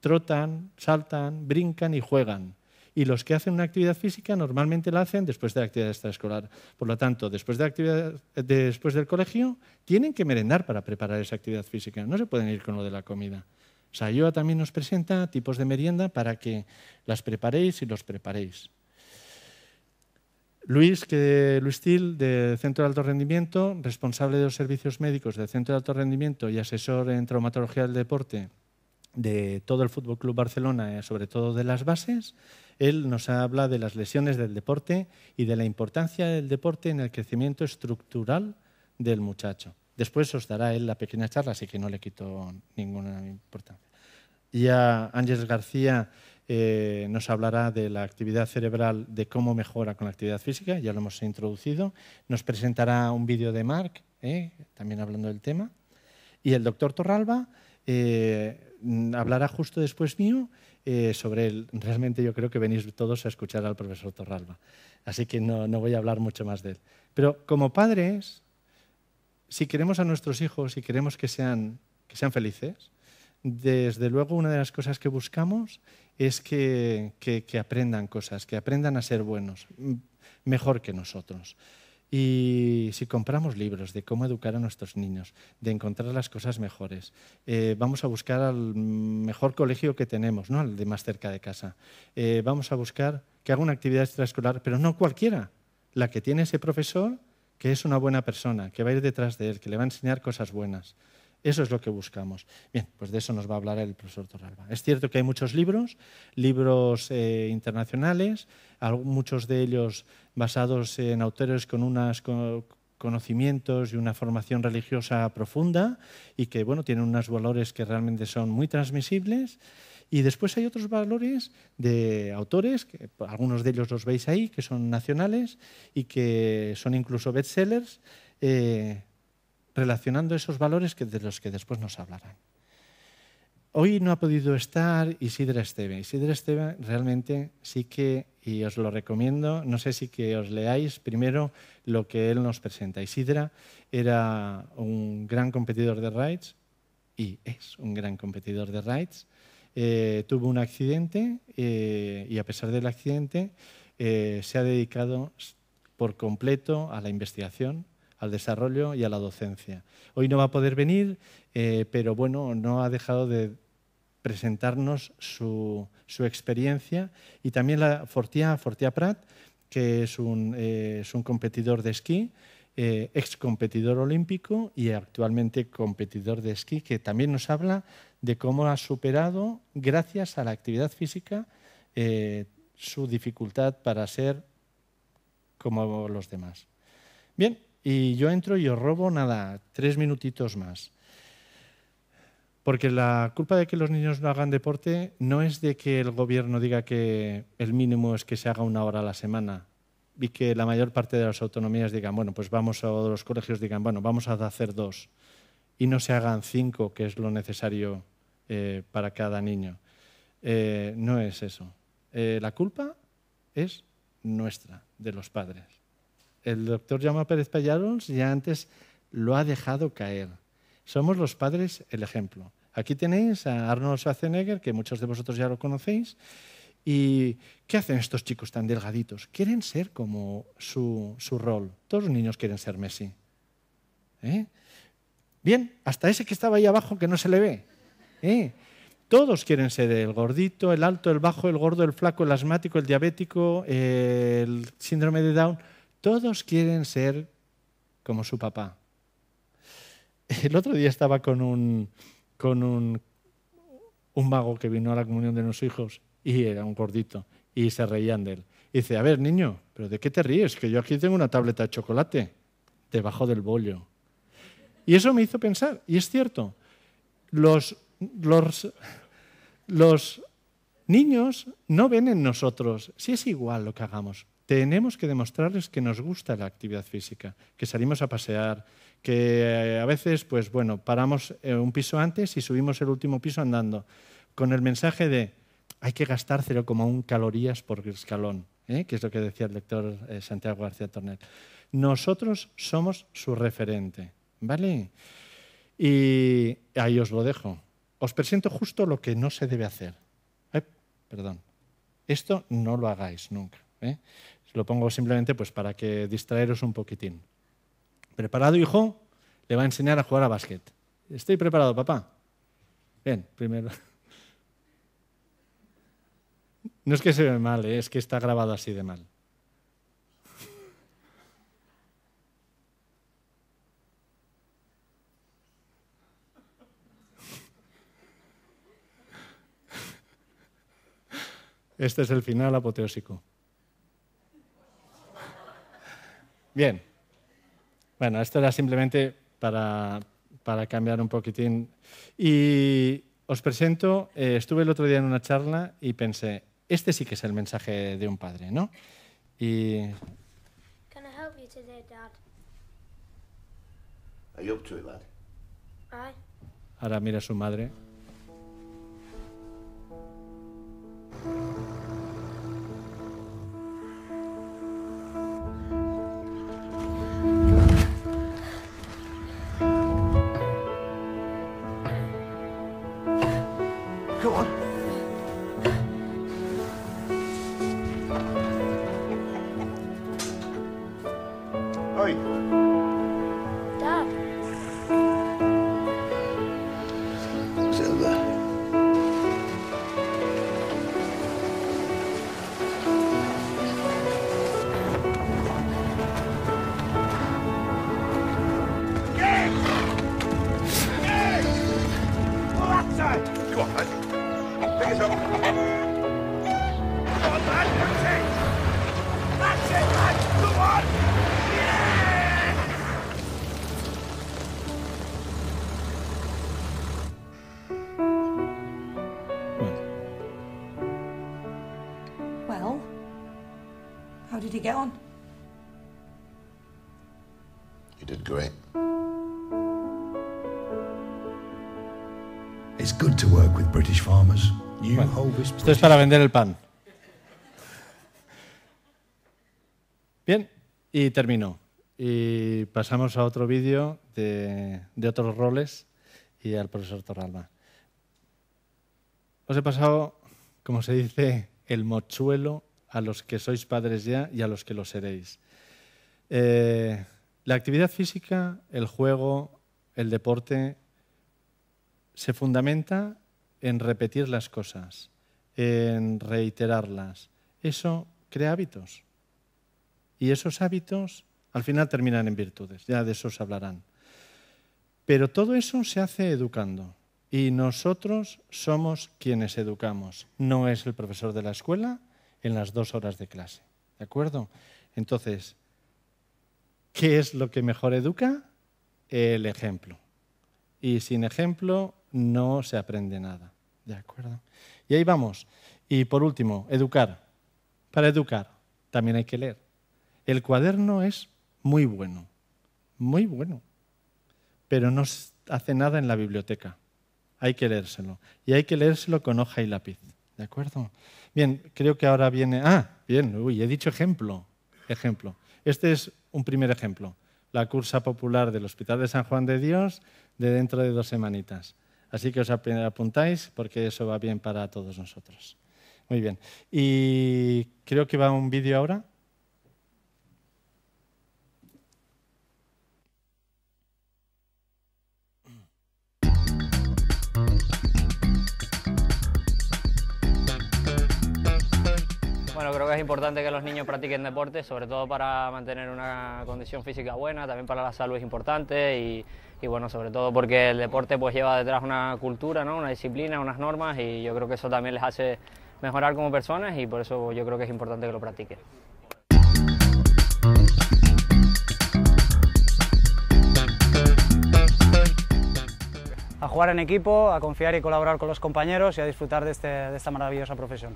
trotan, saltan, brincan y juegan. Y los que hacen una actividad física normalmente la hacen después de la actividad extraescolar. Por lo tanto, después, de actividad, después del colegio, tienen que merendar para preparar esa actividad física. No se pueden ir con lo de la comida. Sayoa también nos presenta tipos de merienda para que las preparéis y los preparéis. Luis, que, Luis Til, del Centro de Alto Rendimiento, responsable de los servicios médicos del Centro de Alto Rendimiento y asesor en traumatología del deporte de todo el Fútbol Club Barcelona, eh, sobre todo de las bases, él nos habla de las lesiones del deporte y de la importancia del deporte en el crecimiento estructural del muchacho. Después os dará él la pequeña charla, así que no le quito ninguna importancia. Ya Ángeles García eh, nos hablará de la actividad cerebral, de cómo mejora con la actividad física, ya lo hemos introducido. Nos presentará un vídeo de Marc, eh, también hablando del tema. Y el doctor Torralba eh, hablará justo después mío sobre él. Realmente yo creo que venís todos a escuchar al profesor Torralba, así que no, no voy a hablar mucho más de él. Pero como padres, si queremos a nuestros hijos y queremos que sean, que sean felices, desde luego una de las cosas que buscamos es que, aprendan cosas, que aprendan a ser buenos, mejor que nosotros. Y si compramos libros de cómo educar a nuestros niños, de encontrar las cosas mejores, eh, vamos a buscar al mejor colegio que tenemos, no al de más cerca de casa. Eh, vamos a buscar que haga una actividad extraescolar, pero no cualquiera, la que tiene ese profesor que es una buena persona, que va a ir detrás de él, que le va a enseñar cosas buenas. Eso es lo que buscamos. Bien, pues de eso nos va a hablar el profesor Torralba. Es cierto que hay muchos libros, libros eh, internacionales, muchos de ellos basados en autores con unos conocimientos y una formación religiosa profunda y que bueno, tienen unos valores que realmente son muy transmisibles. Y después hay otros valores de autores, que algunos de ellos los veis ahí, que son nacionales y que son incluso bestsellers, eh, relacionando esos valores que, de los que después nos hablarán. Hoy no ha podido estar Isidra Esteve. Isidra Esteve realmente sí que, y os lo recomiendo, no sé si que os leáis primero lo que él nos presenta. Isidra era un gran competidor de rides y es un gran competidor de rides. Eh, tuvo un accidente eh, y a pesar del accidente eh, se ha dedicado por completo a la investigación, al desarrollo y a la docencia. Hoy no va a poder venir, eh, pero bueno, no ha dejado de presentarnos su, experiencia y también la Fortia, Fortia Prat, que es un, eh, es un competidor de esquí eh, ex competidor olímpico y actualmente competidor de esquí, que también nos habla de cómo ha superado, gracias a la actividad física, su dificultad para ser como los demás. Bien, y yo entro y os robo nada, tres minutitos más. Porque la culpa de que los niños no hagan deporte no es de que el gobierno diga que el mínimo es que se haga una hora a la semana y que la mayor parte de las autonomías digan, bueno, pues vamos a los colegios digan, bueno, vamos a hacer dos y no se hagan cinco, que es lo necesario eh, para cada niño. Eh, no es eso. Eh, la culpa es nuestra, de los padres. El doctor Jaume Pérez Pallaros ya antes lo ha dejado caer. Somos los padres el ejemplo. Aquí tenéis a Arnold Schwarzenegger, que muchos de vosotros ya lo conocéis, ¿Y qué hacen estos chicos tan delgaditos? Quieren ser como su, rol. Todos los niños quieren ser Messi. ¿Eh? Bien, hasta ese que estaba ahí abajo que no se le ve. ¿Eh? Todos quieren ser el gordito, el alto, el bajo, el gordo, el flaco, el asmático, el diabético, el síndrome de Down. Todos quieren ser como su papá. El otro día estaba con un, con un, un mago que vino a la comunión de los hijos y era un gordito, y se reían de él. Y dice, a ver, niño, ¿pero de qué te ríes? Que yo aquí tengo una tableta de chocolate debajo del bollo. Y eso me hizo pensar, y es cierto, los, los, los niños no ven en nosotros, si es igual lo que hagamos, tenemos que demostrarles que nos gusta la actividad física, que salimos a pasear, que a veces, pues bueno, paramos eh, un piso antes y subimos el último piso andando, con el mensaje de hay que gastar 0,1 calorías por escalón, ¿eh? que es lo que decía el lector eh, Santiago García Tornet. Nosotros somos su referente, ¿vale? Y ahí os lo dejo. Os presento justo lo que no se debe hacer. perdón. Esto no lo hagáis nunca. ¿eh? Lo pongo simplemente pues, para que distraeros un poquitín. ¿Preparado, hijo? Le va a enseñar a jugar a básquet. Estoy preparado, papá. Bien, primero. No es que se ve mal, ¿eh? es que está grabado así de mal. Este es el final apoteósico. Bien. Bueno, esto era simplemente para, para cambiar un poquitín. Y os presento, eh, estuve el otro día en una charla y pensé, este sí que es el mensaje de un padre, ¿no? Y... Can I help you today, Dad? Are you up to it, lad? Aye. Ahora mira a su madre. Well, How did he get on? He did great. It's good to work with British farmers. Esto es para vender el pan. Bien, y termino. Y pasamos a otro vídeo de, de, otros roles y al profesor Torralba. Os he pasado, como se dice, el mochuelo a los que sois padres ya y a los que lo seréis. Eh, la actividad física, el juego, el deporte, se fundamenta en repetir las cosas, en reiterarlas. Eso crea hábitos. Y esos hábitos Al final terminan en virtudes, ya de eso se hablarán. Pero todo eso se hace educando. Y nosotros somos quienes educamos. No es el profesor de la escuela en las dos horas de clase. ¿De acuerdo? Entonces, ¿qué es lo que mejor educa? El ejemplo. Y sin ejemplo no se aprende nada. ¿De acuerdo? Y ahí vamos. Y por último, educar. Para educar también hay que leer. El cuaderno es muy bueno, muy bueno, pero no hace nada en la biblioteca. Hay que leérselo. Y hay que leérselo con hoja y lápiz. ¿De acuerdo? Bien, creo que ahora viene... Ah, bien, uy, he dicho ejemplo. Ejemplo. Este es un primer ejemplo. La cursa popular del Hospital de San Juan de Dios de dentro de dos semanitas. Así que os apuntáis porque eso va bien para todos nosotros. Muy bien. Y creo que va un vídeo ahora. Es importante que los niños practiquen deporte, sobre todo para mantener una condición física buena, también para la salud es importante y, y bueno, sobre todo porque el deporte pues lleva detrás una cultura, ¿no? una disciplina, unas normas y yo creo que eso también les hace mejorar como personas y por eso yo creo que es importante que lo practiquen. A jugar en equipo, a confiar y colaborar con los compañeros y a disfrutar de, este, de esta maravillosa profesión.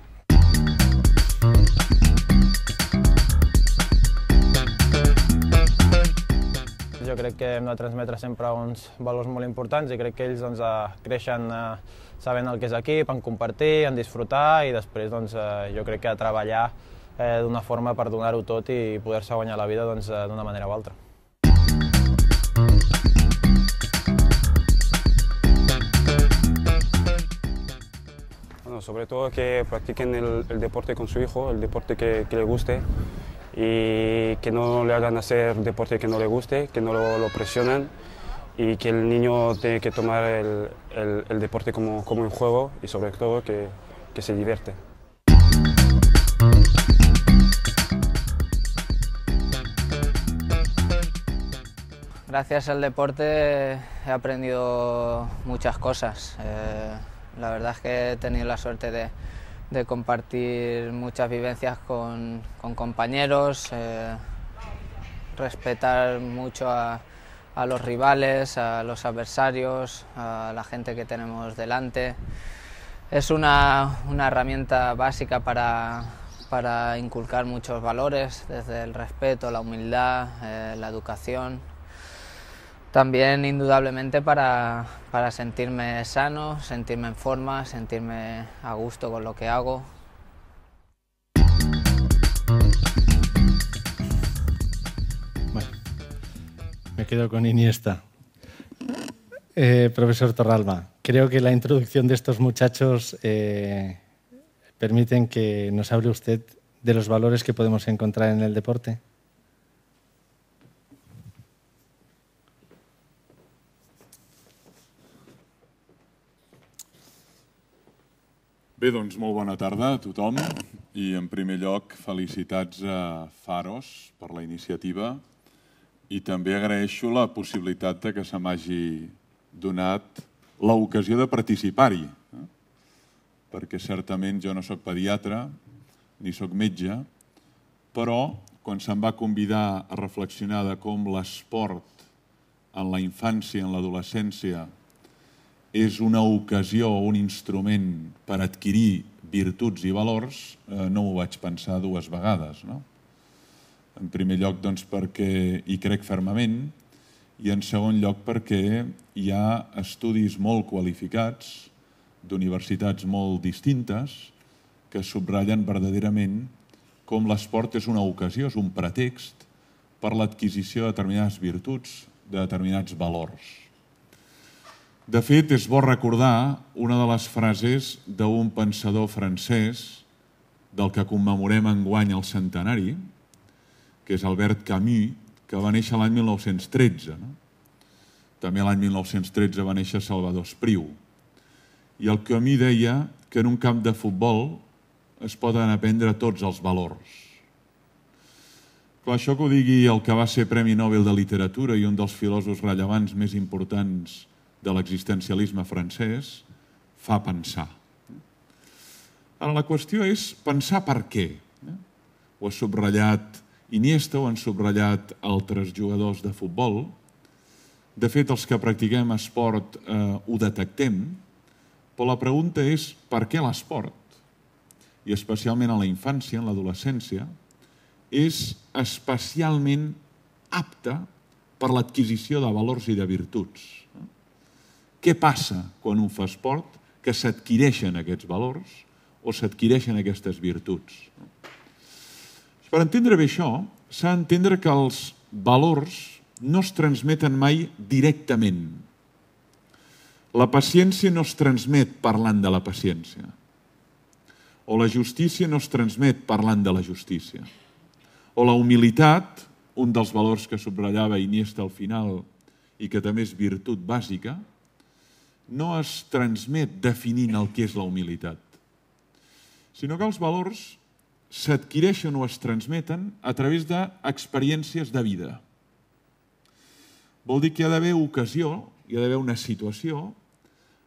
Jo crec que hem de transmetre sempre uns valors molt importants i crec que ells doncs, eh, creixen eh, sabent el que és equip, en compartir, en disfrutar i després doncs, eh, jo crec que a treballar eh, d'una forma per donar-ho tot i poder-se guanyar la vida doncs, d'una manera o altra. Bueno, sobre todo que practiquen el, el deporte con su hijo, el deporte que, que le guste y que no le hagan hacer deporte que no le guste, que no lo, lo presionan y que el niño tiene que tomar el, deporte como, un juego y sobre todo que, que se divierte. Gracias al deporte he aprendido muchas cosas. Eh, la verdad es que he tenido la suerte de, de compartir muchas vivencias con, con compañeros, eh, respetar mucho a, los rivales, a los adversarios, a la gente que tenemos delante. Es una, una herramienta básica para, para, inculcar muchos valores, desde el respeto, la humildad, eh, la educación, también indudablemente para, para, sentirme sano, sentirme en forma, sentirme a gusto con lo que hago. Me quedo con Iniesta. Eh, profesor Torralba, creo que la introducción de estos muchachos eh, permiten que nos hable usted de los valores que podemos encontrar en el deporte. Bé, doncs molt bona tarda a tothom i en primer lloc felicitats a Faros per la iniciativa i també agraeixo la possibilitat de que se m'hagi donat l'ocasió de participar-hi, eh? perquè certament jo no sóc pediatre ni sóc metge, però quan se'm va convidar a reflexionar de com l'esport en la infància en l'adolescència és una ocasió un instrument per adquirir virtuts i valors, eh, no m'ho vaig pensar dues vegades. No? En primer lloc, doncs, perquè hi crec fermament, i en segon lloc perquè hi ha estudis molt qualificats d'universitats molt distintes que subratllen verdaderament com l'esport és una ocasió, és un pretext per l'adquisició de determinades virtuts, de determinats valors. De fet, és bo recordar una de les frases d'un pensador francès del que commemorem enguany el centenari, que és Albert Camus, que va néixer l'any 1913. No? També l'any 1913 va néixer Salvador Espriu. I el Camus deia que en un camp de futbol es poden aprendre tots els valors. Clar, això que ho digui el que va ser Premi Nobel de Literatura i un dels filòsofs rellevants més importants de l'existencialisme francès fa pensar. Ara, la qüestió és pensar per què. Ho ha subratllat Iniesta, ho han subratllat altres jugadors de futbol. De fet, els que practiquem esport eh, ho detectem, però la pregunta és per què l'esport, i especialment a la infància, en l'adolescència, és especialment apte per l'adquisició de valors i de virtuts. Què passa quan un fa esport? Que s'adquireixen aquests valors o s'adquireixen aquestes virtuts. Per entendre bé això, s'ha d'entendre que els valors no es transmeten mai directament. La paciència no es transmet parlant de la paciència. O la justícia no es transmet parlant de la justícia. O la humilitat, un dels valors que subratllava Iniesta al final i que també és virtut bàsica, no es transmet definint el que és la humilitat sinó que els valors s'adquireixen o es transmeten a través d'experiències de vida. Vol dir que hi ha d'haver ocasió, hi ha d'haver una situació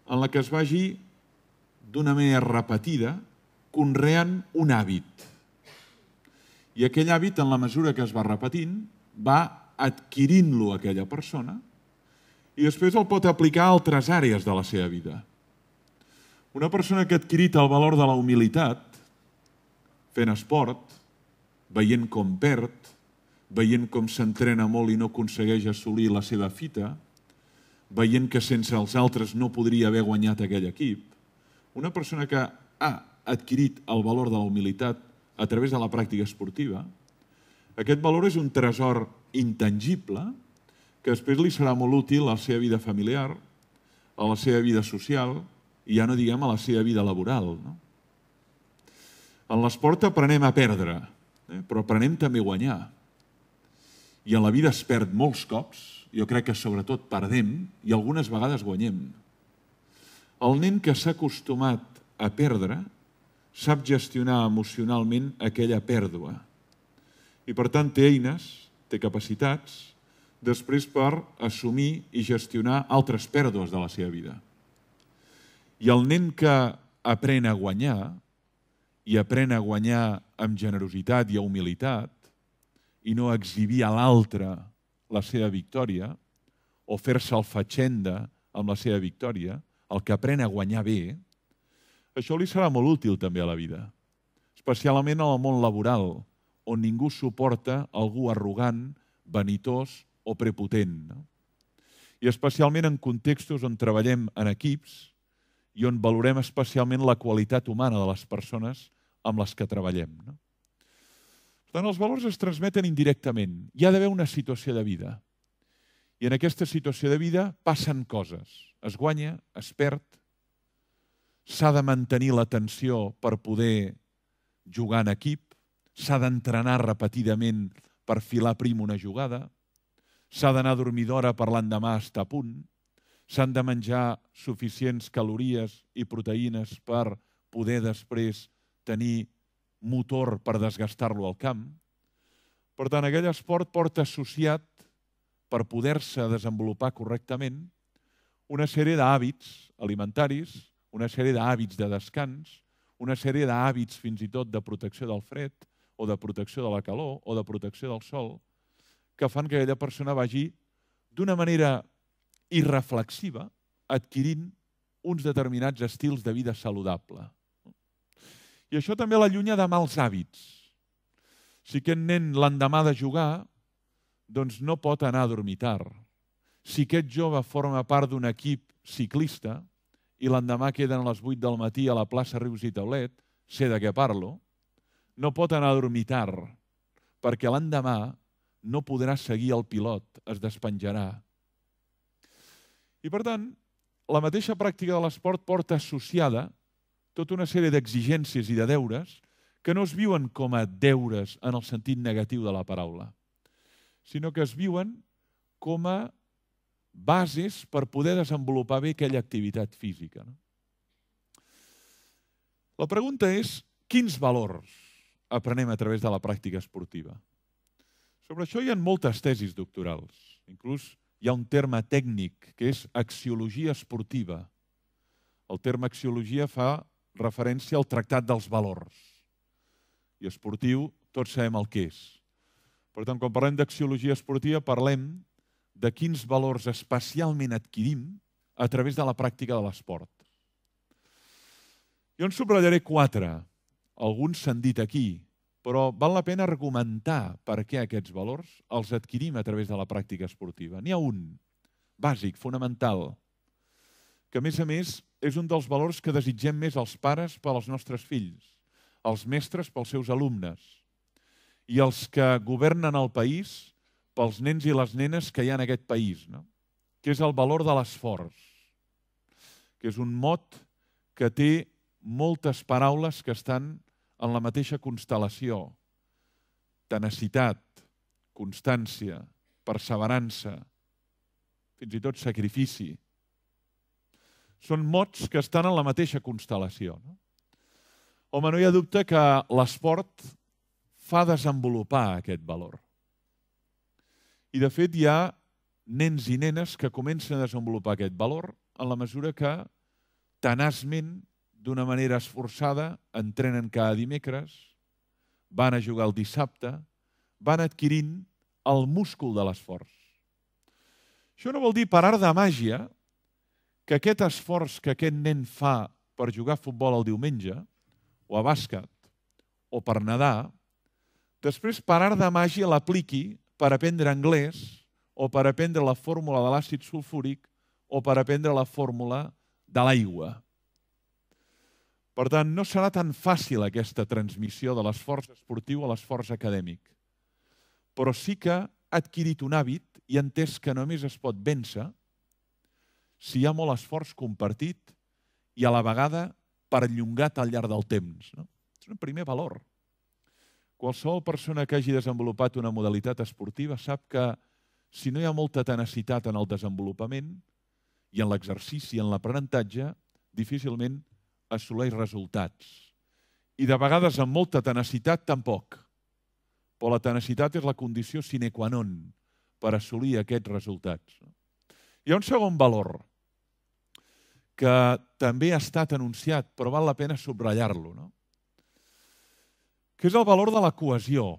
en la que es vagi d'una manera repetida conreant un hàbit. I aquell hàbit, en la mesura que es va repetint, va adquirint-lo aquella persona i després el pot aplicar a altres àrees de la seva vida. Una persona que ha adquirit el valor de la humilitat, fent esport, veient com perd, veient com s'entrena molt i no aconsegueix assolir la seva fita, veient que sense els altres no podria haver guanyat aquell equip, una persona que ha adquirit el valor de la humilitat a través de la pràctica esportiva, aquest valor és un tresor intangible que després li serà molt útil a la seva vida familiar, a la seva vida social, i ja no diguem a la seva vida laboral. No? En l'esport aprenem a perdre, eh? però aprenem també a guanyar. I en la vida es perd molts cops, jo crec que sobretot perdem i algunes vegades guanyem. El nen que s'ha acostumat a perdre sap gestionar emocionalment aquella pèrdua. I per tant té eines, té capacitats, després per assumir i gestionar altres pèrdues de la seva vida. I el nen que aprèn a guanyar, i aprèn a guanyar amb generositat i humilitat, i no exhibir a l'altre la seva victòria, o fer-se el fatxenda amb la seva victòria, el que aprèn a guanyar bé, això li serà molt útil també a la vida, especialment en el món laboral, on ningú suporta algú arrogant, vanitós o prepotent. No? I especialment en contextos on treballem en equips, i on valorem especialment la qualitat humana de les persones amb les que treballem. No? Per tant, els valors es transmeten indirectament. Hi ha d'haver una situació de vida. I en aquesta situació de vida passen coses. Es guanya, es perd, s'ha de mantenir l'atenció per poder jugar en equip, s'ha d'entrenar repetidament per filar prim una jugada, s'ha d'anar a dormir d'hora per l'endemà estar a punt, s'han de menjar suficients calories i proteïnes per poder després tenir motor per desgastar-lo al camp. Per tant, aquell esport porta associat, per poder-se desenvolupar correctament, una sèrie d'hàbits alimentaris, una sèrie d'hàbits de descans, una sèrie d'hàbits fins i tot de protecció del fred o de protecció de la calor o de protecció del sol, que fan que aquella persona vagi d'una manera i reflexiva, adquirint uns determinats estils de vida saludable. I això també l'allunya de mals hàbits. Si aquest nen l'endemà de jugar, doncs no pot anar a dormir tard. Si aquest jove forma part d'un equip ciclista i l'endemà queden a les 8 del matí a la plaça Rius i Taulet, sé de què parlo, no pot anar a dormir tard, perquè l'endemà no podrà seguir el pilot, es despenjarà, i per tant, la mateixa pràctica de l'esport porta associada tota una sèrie d'exigències i de deures que no es viuen com a deures en el sentit negatiu de la paraula, sinó que es viuen com a bases per poder desenvolupar bé aquella activitat física. No? La pregunta és, quins valors aprenem a través de la pràctica esportiva? Sobre això hi ha moltes tesis doctorals. Inclús hi ha un terme tècnic que és axiologia esportiva. El terme axiologia fa referència al tractat dels valors. I esportiu, tots sabem el que és. Per tant, quan parlem d'axiologia esportiva, parlem de quins valors especialment adquirim a través de la pràctica de l'esport. Jo en subratllaré quatre. Alguns s'han dit aquí, però val la pena argumentar per què aquests valors els adquirim a través de la pràctica esportiva. N'hi ha un, bàsic, fonamental, que a més a més és un dels valors que desitgem més els pares per als nostres fills, els mestres pels seus alumnes i els que governen el país pels nens i les nenes que hi ha en aquest país, no? que és el valor de l'esforç, que és un mot que té moltes paraules que estan en la mateixa constel·lació. Tenacitat, constància, perseverança, fins i tot sacrifici. Són mots que estan en la mateixa constel·lació. No? Home, no hi ha dubte que l'esport fa desenvolupar aquest valor. I, de fet, hi ha nens i nenes que comencen a desenvolupar aquest valor en la mesura que tenaçment, d'una manera esforçada, entrenen cada dimecres, van a jugar el dissabte, van adquirint el múscul de l'esforç. Això no vol dir per art de màgia que aquest esforç que aquest nen fa per jugar a futbol el diumenge, o a bàsquet, o per nedar, després per art de màgia l'apliqui per aprendre anglès o per aprendre la fórmula de l'àcid sulfúric o per aprendre la fórmula de l'aigua. Per tant, no serà tan fàcil aquesta transmissió de l'esforç esportiu a l'esforç acadèmic. Però sí que ha adquirit un hàbit i entès que només es pot vèncer si hi ha molt esforç compartit i a la vegada perllongat al llarg del temps. No? És un primer valor. Qualsevol persona que hagi desenvolupat una modalitat esportiva sap que si no hi ha molta tenacitat en el desenvolupament i en l'exercici, en l'aprenentatge, difícilment assoleix resultats. I de vegades amb molta tenacitat tampoc. Però la tenacitat és la condició sine qua non per assolir aquests resultats. Hi ha un segon valor que també ha estat anunciat, però val la pena subratllar-lo. No? que és el valor de la cohesió,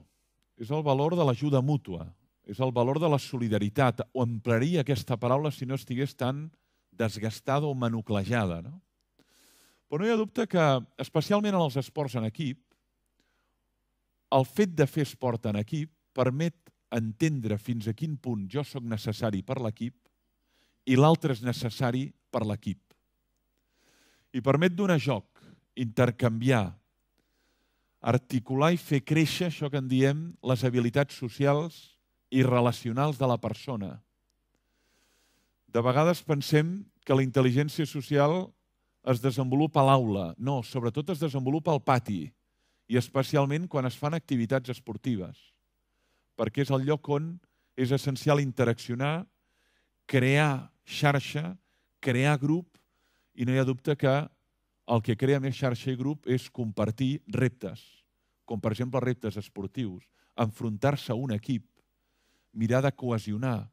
és el valor de l'ajuda mútua, és el valor de la solidaritat. O emplearia aquesta paraula si no estigués tan desgastada o manuclejada. No? Però no hi ha dubte que, especialment en els esports en equip, el fet de fer esport en equip permet entendre fins a quin punt jo sóc necessari per l'equip i l'altre és necessari per l'equip. I permet donar joc, intercanviar, articular i fer créixer això que en diem les habilitats socials i relacionals de la persona. De vegades pensem que la intel·ligència social es desenvolupa a l'aula. No, sobretot es desenvolupa al pati i especialment quan es fan activitats esportives, perquè és el lloc on és essencial interaccionar, crear xarxa, crear grup, i no hi ha dubte que el que crea més xarxa i grup és compartir reptes, com per exemple reptes esportius, enfrontar-se a un equip, mirar de cohesionar,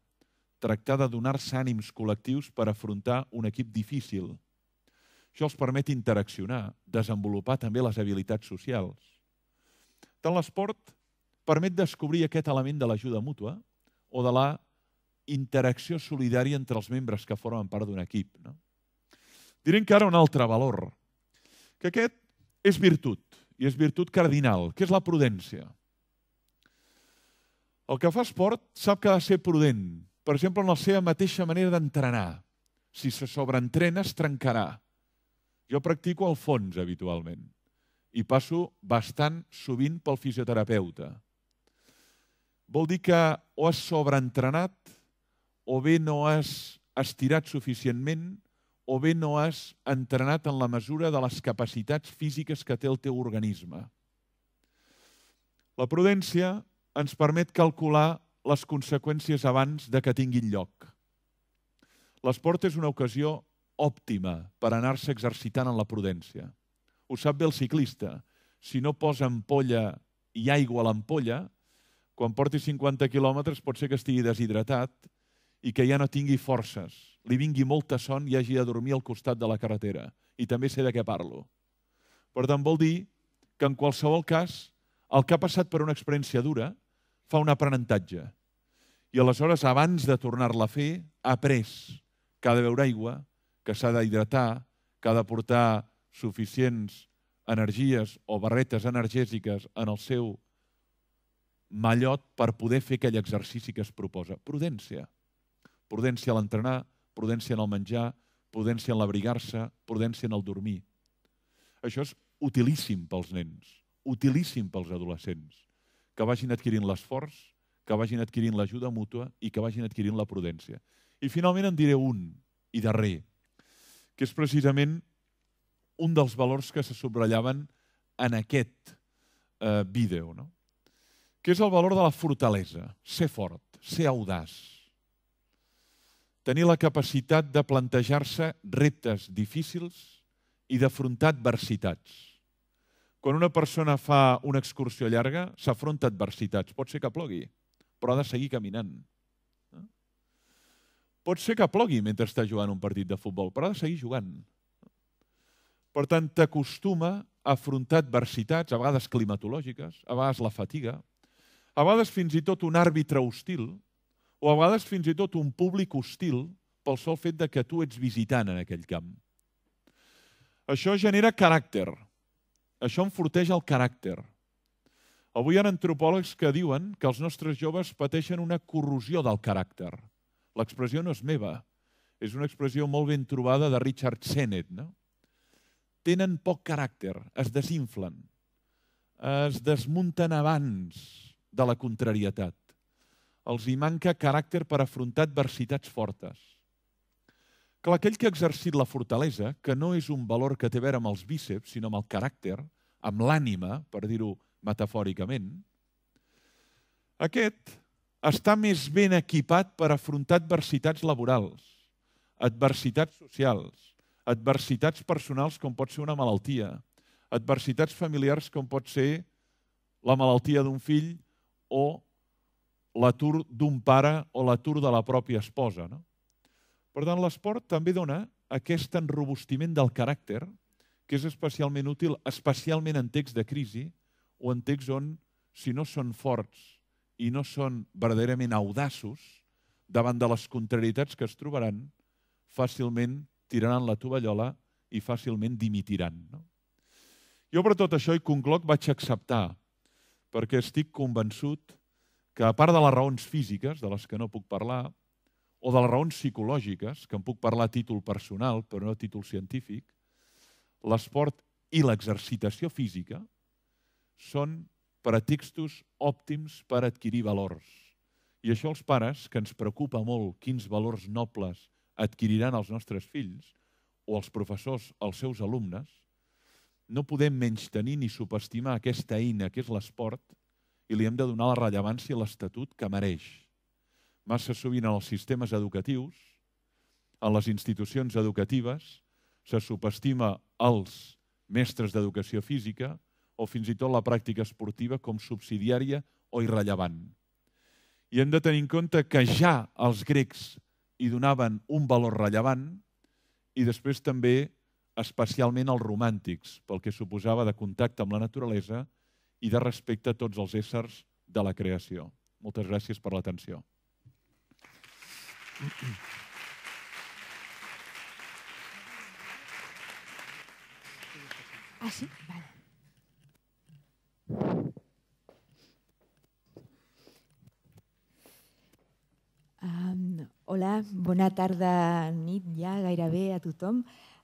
tractar de donar-se ànims col·lectius per afrontar un equip difícil. Això els permet interaccionar, desenvolupar també les habilitats socials. Tant l'esport permet descobrir aquest element de l'ajuda mútua o de la interacció solidària entre els membres que formen part d'un equip. No? Diré encara un altre valor, que aquest és virtut, i és virtut cardinal, que és la prudència. El que fa esport sap que ha de ser prudent, per exemple, en la seva mateixa manera d'entrenar. Si se sobreentrena, es trencarà. Jo practico el fons habitualment i passo bastant sovint pel fisioterapeuta. Vol dir que o has sobreentrenat o bé no has estirat suficientment o bé no has entrenat en la mesura de les capacitats físiques que té el teu organisme. La prudència ens permet calcular les conseqüències abans de que tinguin lloc. L'esport és una ocasió òptima per anar-se exercitant en la prudència. Ho sap bé el ciclista. Si no posa ampolla i aigua a l'ampolla, quan porti 50 quilòmetres pot ser que estigui deshidratat i que ja no tingui forces, li vingui molta son i hagi de dormir al costat de la carretera. I també sé de què parlo. Per tant, vol dir que en qualsevol cas, el que ha passat per una experiència dura fa un aprenentatge. I aleshores, abans de tornar-la a fer, ha après que ha de beure aigua, que s'ha d'hidratar, que ha de portar suficients energies o barretes energètiques en el seu mallot per poder fer aquell exercici que es proposa. Prudència. Prudència a l'entrenar, prudència en el menjar, prudència en l'abrigar-se, prudència en el dormir. Això és utilíssim pels nens, utilíssim pels adolescents, que vagin adquirint l'esforç, que vagin adquirint l'ajuda mútua i que vagin adquirint la prudència. I finalment en diré un, i darrer, que és precisament un dels valors que se subratllaven en aquest eh, vídeo, no? que és el valor de la fortalesa, ser fort, ser audaç, tenir la capacitat de plantejar-se reptes difícils i d'afrontar adversitats. Quan una persona fa una excursió llarga, s'afronta adversitats. Pot ser que plogui, però ha de seguir caminant. Pot ser que plogui mentre està jugant un partit de futbol, però ha de seguir jugant. Per tant, t'acostuma a afrontar adversitats, a vegades climatològiques, a vegades la fatiga, a vegades fins i tot un àrbitre hostil, o a vegades fins i tot un públic hostil pel sol fet de que tu ets visitant en aquell camp. Això genera caràcter. Això enforteix el caràcter. Avui hi ha antropòlegs que diuen que els nostres joves pateixen una corrosió del caràcter. L'expressió no és meva, és una expressió molt ben trobada de Richard Sennett. No? Tenen poc caràcter, es desinflen, es desmunten abans de la contrarietat. Els hi manca caràcter per afrontar adversitats fortes. Clar, aquell que ha exercit la fortalesa, que no és un valor que té a veure amb els bíceps, sinó amb el caràcter, amb l'ànima, per dir-ho metafòricament, aquest està més ben equipat per afrontar adversitats laborals, adversitats socials, adversitats personals com pot ser una malaltia, adversitats familiars com pot ser la malaltia d'un fill o l'atur d'un pare o l'atur de la pròpia esposa. No? Per tant, l'esport també dona aquest enrobustiment del caràcter que és especialment útil, especialment en text de crisi o en text on, si no són forts i no són verdaderament audaços davant de les contrarietats que es trobaran, fàcilment tiraran la tovallola i fàcilment dimitiran. No? Jo per tot això i concloc vaig acceptar, perquè estic convençut que a part de les raons físiques, de les que no puc parlar, o de les raons psicològiques, que en puc parlar a títol personal, però no a títol científic, l'esport i l'exercitació física són pretextos òptims per adquirir valors. I això els pares, que ens preocupa molt quins valors nobles adquiriran els nostres fills, o els professors, els seus alumnes, no podem menys tenir ni subestimar aquesta eina que és l'esport i li hem de donar la rellevància i l'estatut que mereix. Massa sovint en els sistemes educatius, en les institucions educatives, se subestima els mestres d'educació física o fins i tot la pràctica esportiva com subsidiària o irrellevant. I hem de tenir en compte que ja els grecs hi donaven un valor rellevant i després també especialment els romàntics, pel que suposava de contacte amb la naturalesa i de respecte a tots els éssers de la creació. Moltes gràcies per l'atenció. Ah, sí? Vale. Um, hola, bona tarda, nit ja gairebé a tothom.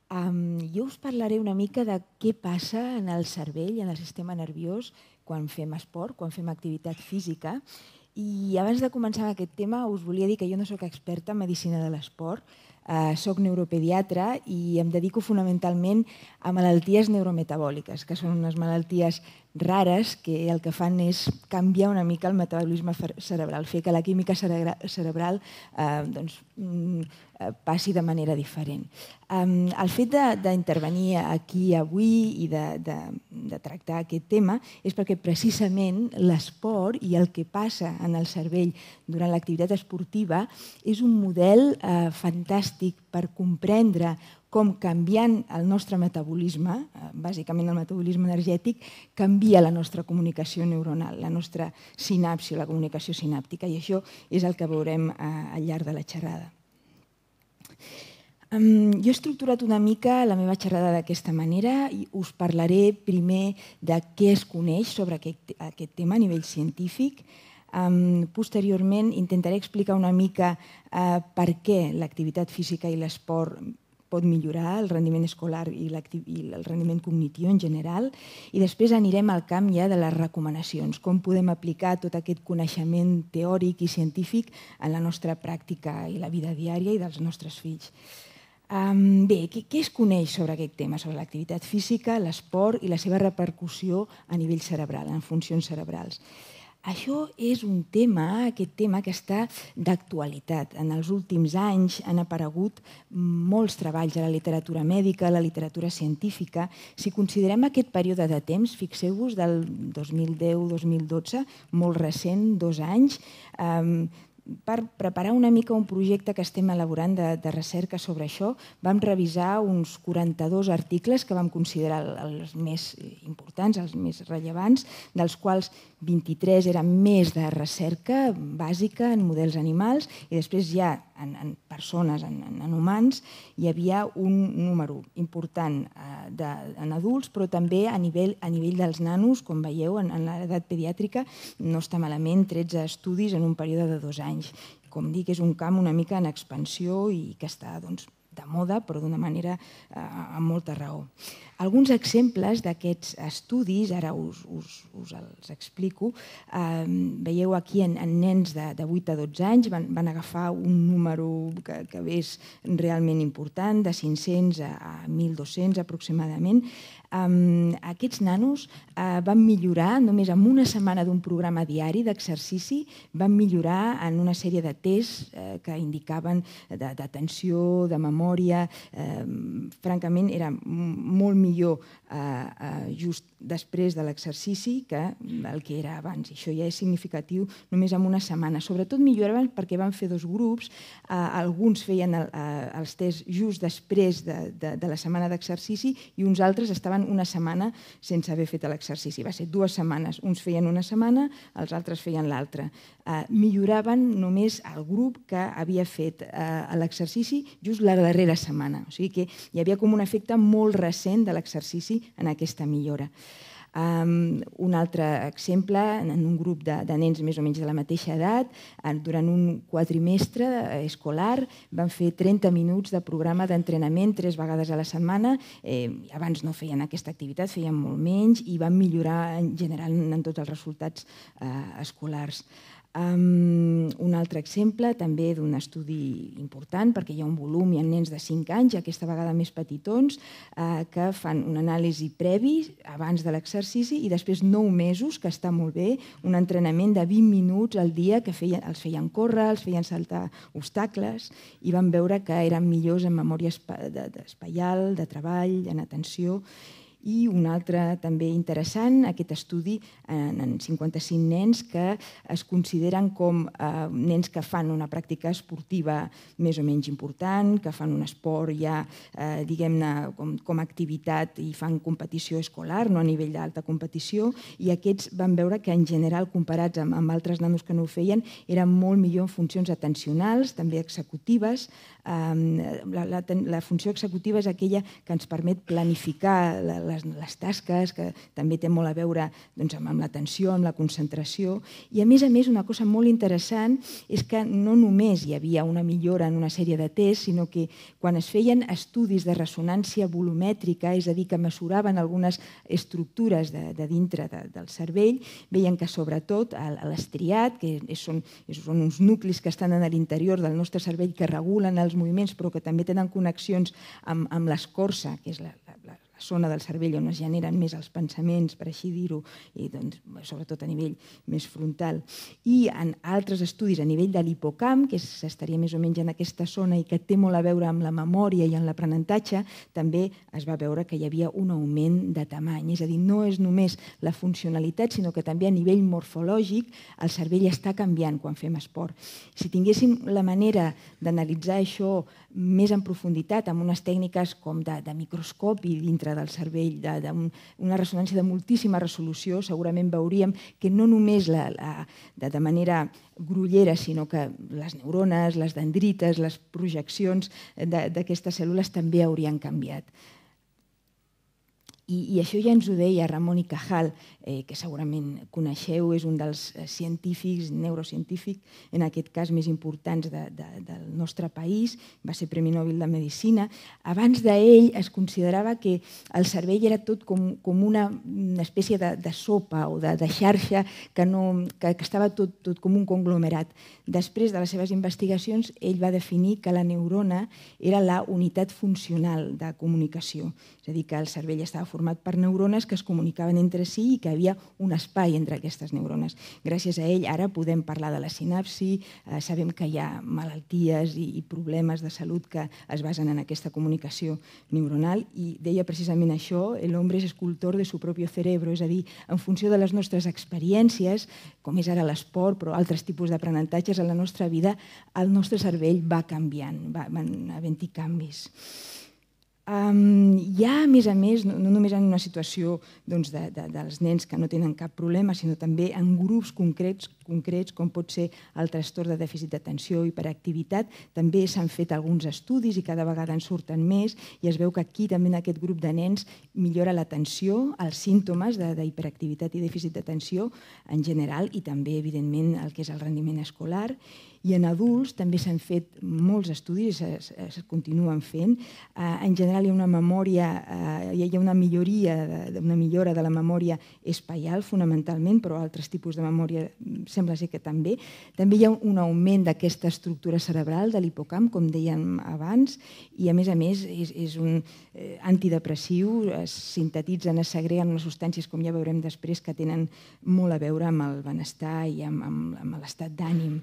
Um, jo us parlaré una mica de què passa en el cervell, en el sistema nerviós, quan fem esport, quan fem activitat física. I abans de començar aquest tema us volia dir que jo no sóc experta en medicina de l'esport, Eh, soc neuropediatra i em dedico fonamentalment a malalties neurometabòliques, que són unes malalties rares que el que fan és canviar una mica el metabolisme cerebral, fer que la química cerebral eh, doncs, mm, passi de manera diferent. El fet d'intervenir aquí avui i de, de, de tractar aquest tema és perquè precisament l'esport i el que passa en el cervell durant l'activitat esportiva és un model eh, fantàstic per comprendre com canviant el nostre metabolisme, eh, bàsicament el metabolisme energètic, canvia la nostra comunicació neuronal, la nostra sinapsi, la comunicació sinàptica, i això és el que veurem eh, al llarg de la xerrada. Jo he estructurat una mica la meva xerrada d'aquesta manera i us parlaré primer de què es coneix sobre aquest, aquest tema a nivell científic. Posteriorment intentaré explicar una mica uh, per què l'activitat física i l'esport pot millorar el rendiment escolar i, i el rendiment cognitiu en general. I després anirem al camp ja de les recomanacions, com podem aplicar tot aquest coneixement teòric i científic en la nostra pràctica i la vida diària i dels nostres fills. Um, bé, què, què es coneix sobre aquest tema, sobre l'activitat física, l'esport i la seva repercussió a nivell cerebral, en funcions cerebrals? Això és un tema, aquest tema que està d'actualitat. En els últims anys han aparegut molts treballs a la literatura mèdica, a la literatura científica. Si considerem aquest període de temps, fixeu-vos, del 2010-2012, molt recent, dos anys, eh, per preparar una mica un projecte que estem elaborant de, de recerca sobre això, vam revisar uns 42 articles que vam considerar els més importants, els més rellevants, dels quals 23 eren més de recerca bàsica en models animals i després ja en, en persones, en, en humans, hi havia un número important eh, de, en adults, però també a nivell, a nivell dels nanos, com veieu, en, en l'edat pediàtrica no està malament, 13 estudis en un període de dos anys. Com dic, és un camp una mica en expansió i que està doncs, de moda, però d'una manera eh, amb molta raó. Alguns exemples d'aquests estudis, ara us, us, us els explico. Eh, veieu aquí en, en nens de, de 8 a 12 anys van, van agafar un número que, que és realment important, de 500 a, a 1.200 aproximadament, Um, aquests nanos uh, van millorar, només amb una setmana d'un programa diari d'exercici, van millorar en una sèrie de tests uh, que indicaven d'atenció, de, de memòria. Uh, francament, era molt millor uh, uh, just després de l'exercici que el que era abans. I això ja és significatiu només en una setmana. Sobretot milloraven perquè van fer dos grups. Uh, alguns feien el, uh, els tests just després de, de, de la setmana d'exercici i uns altres estaven estaven una setmana sense haver fet l'exercici. Va ser dues setmanes. Uns feien una setmana, els altres feien l'altra. Eh, milloraven només el grup que havia fet eh, l'exercici just la darrera setmana. O sigui que hi havia com un efecte molt recent de l'exercici en aquesta millora. Um, un altre exemple, en un grup de, de nens més o menys de la mateixa edat, durant un quadrimestre escolar van fer 30 minuts de programa d'entrenament tres vegades a la setmana. Eh, abans no feien aquesta activitat, feien molt menys i van millorar en general en tots els resultats eh, escolars. Un altre exemple també d'un estudi important, perquè hi ha un volum, hi ha nens de 5 anys, aquesta vegada més petitons, uh, que fan un anàlisi previ abans de l'exercici i després 9 mesos, que està molt bé, un entrenament de 20 minuts al dia que feien, els feien córrer, els feien saltar obstacles i van veure que eren millors en memòria espaial, de treball, en atenció i un altre també interessant, aquest estudi en, en 55 nens que es consideren com eh, nens que fan una pràctica esportiva més o menys important, que fan un esport ja, eh, diguem-ne, com, com a activitat i fan competició escolar, no a nivell d'alta competició, i aquests van veure que en general, comparats amb, amb altres nanos que no ho feien, eren molt millor en funcions atencionals, també executives. Eh, la, la, la funció executiva és aquella que ens permet planificar la, les les, les tasques, que també té molt a veure doncs, amb, amb l'atenció, amb la concentració. I a més a més, una cosa molt interessant és que no només hi havia una millora en una sèrie de tests, sinó que quan es feien estudis de ressonància volumètrica, és a dir, que mesuraven algunes estructures de, de dintre de, del cervell, veien que sobretot l'estriat, que són, són uns nuclis que estan en l'interior del nostre cervell que regulen els moviments però que també tenen connexions amb, amb l'escorça, que és la, la zona del cervell on es generen més els pensaments, per així dir-ho, i doncs, sobretot a nivell més frontal. I en altres estudis a nivell de l'hipocamp, que s'estaria més o menys en aquesta zona i que té molt a veure amb la memòria i amb l'aprenentatge, també es va veure que hi havia un augment de tamany. És a dir, no és només la funcionalitat, sinó que també a nivell morfològic el cervell està canviant quan fem esport. Si tinguéssim la manera d'analitzar això més en profunditat, amb unes tècniques com de, de microscopi dintre del cervell, d'una un, ressonància de moltíssima resolució, segurament veuríem que no només la, la, de, de manera grullera, sinó que les neurones, les dendrites, les projeccions d'aquestes cèl·lules també haurien canviat. I, I això ja ens ho deia Ramon i Cajal, eh, que segurament coneixeu, és un dels eh, científics, neurocientífics, en aquest cas més importants de, de, del nostre país, va ser Premi Nobel de Medicina. Abans d'ell es considerava que el cervell era tot com, com una, una espècie de, de sopa o de, de xarxa que, no, que, que estava tot, tot com un conglomerat. Després de les seves investigacions, ell va definir que la neurona era la unitat funcional de comunicació, és a dir, que el cervell estava per neurones que es comunicaven entre si i que havia un espai entre aquestes neurones. Gràcies a ell ara podem parlar de la sinapsi, eh, sabem que hi ha malalties i, i problemes de salut que es basen en aquesta comunicació neuronal i deia precisament això, el hombre és escultor de su propio cerebro, és a dir, en funció de les nostres experiències, com és ara l'esport, però altres tipus d'aprenentatges en la nostra vida, el nostre cervell va canviant, va, van havent-hi canvis. Um, hi ha, a més a més, no, no només en una situació doncs, de, de, dels nens que no tenen cap problema, sinó també en grups concrets, concrets com pot ser el trastorn de dèficit d'atenció i hiperactivitat. També s'han fet alguns estudis i cada vegada en surten més i es veu que aquí també en aquest grup de nens millora l'atenció, els símptomes d'hiperactivitat i dèficit d'atenció en general i també, evidentment, el que és el rendiment escolar i en adults també s'han fet molts estudis, es, es continuen fent. Eh, en general hi ha una memòria, eh, hi ha una milloria, una millora de la memòria espaial fonamentalment, però altres tipus de memòria sembla ser que també. També hi ha un augment d'aquesta estructura cerebral de l'hipocamp, com dèiem abans, i a més a més és, és un eh, antidepressiu, es sintetitzen, es segreguen unes substàncies, com ja veurem després, que tenen molt a veure amb el benestar i amb, amb, amb l'estat d'ànim.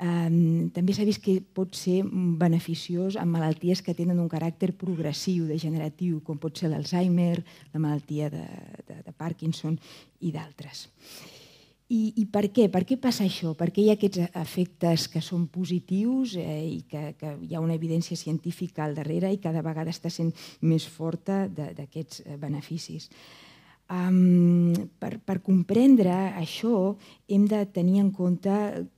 Eh, també s'ha vist que pot ser beneficiós en malalties que tenen un caràcter progressiu, degeneratiu, com pot ser l'Alzheimer, la malaltia de, de, de Parkinson i d'altres. I, I per què? Per què passa això? Per què hi ha aquests efectes que són positius eh, i que, que hi ha una evidència científica al darrere i cada vegada està sent més forta d'aquests eh, beneficis? Um, per, per comprendre això hem de tenir en compte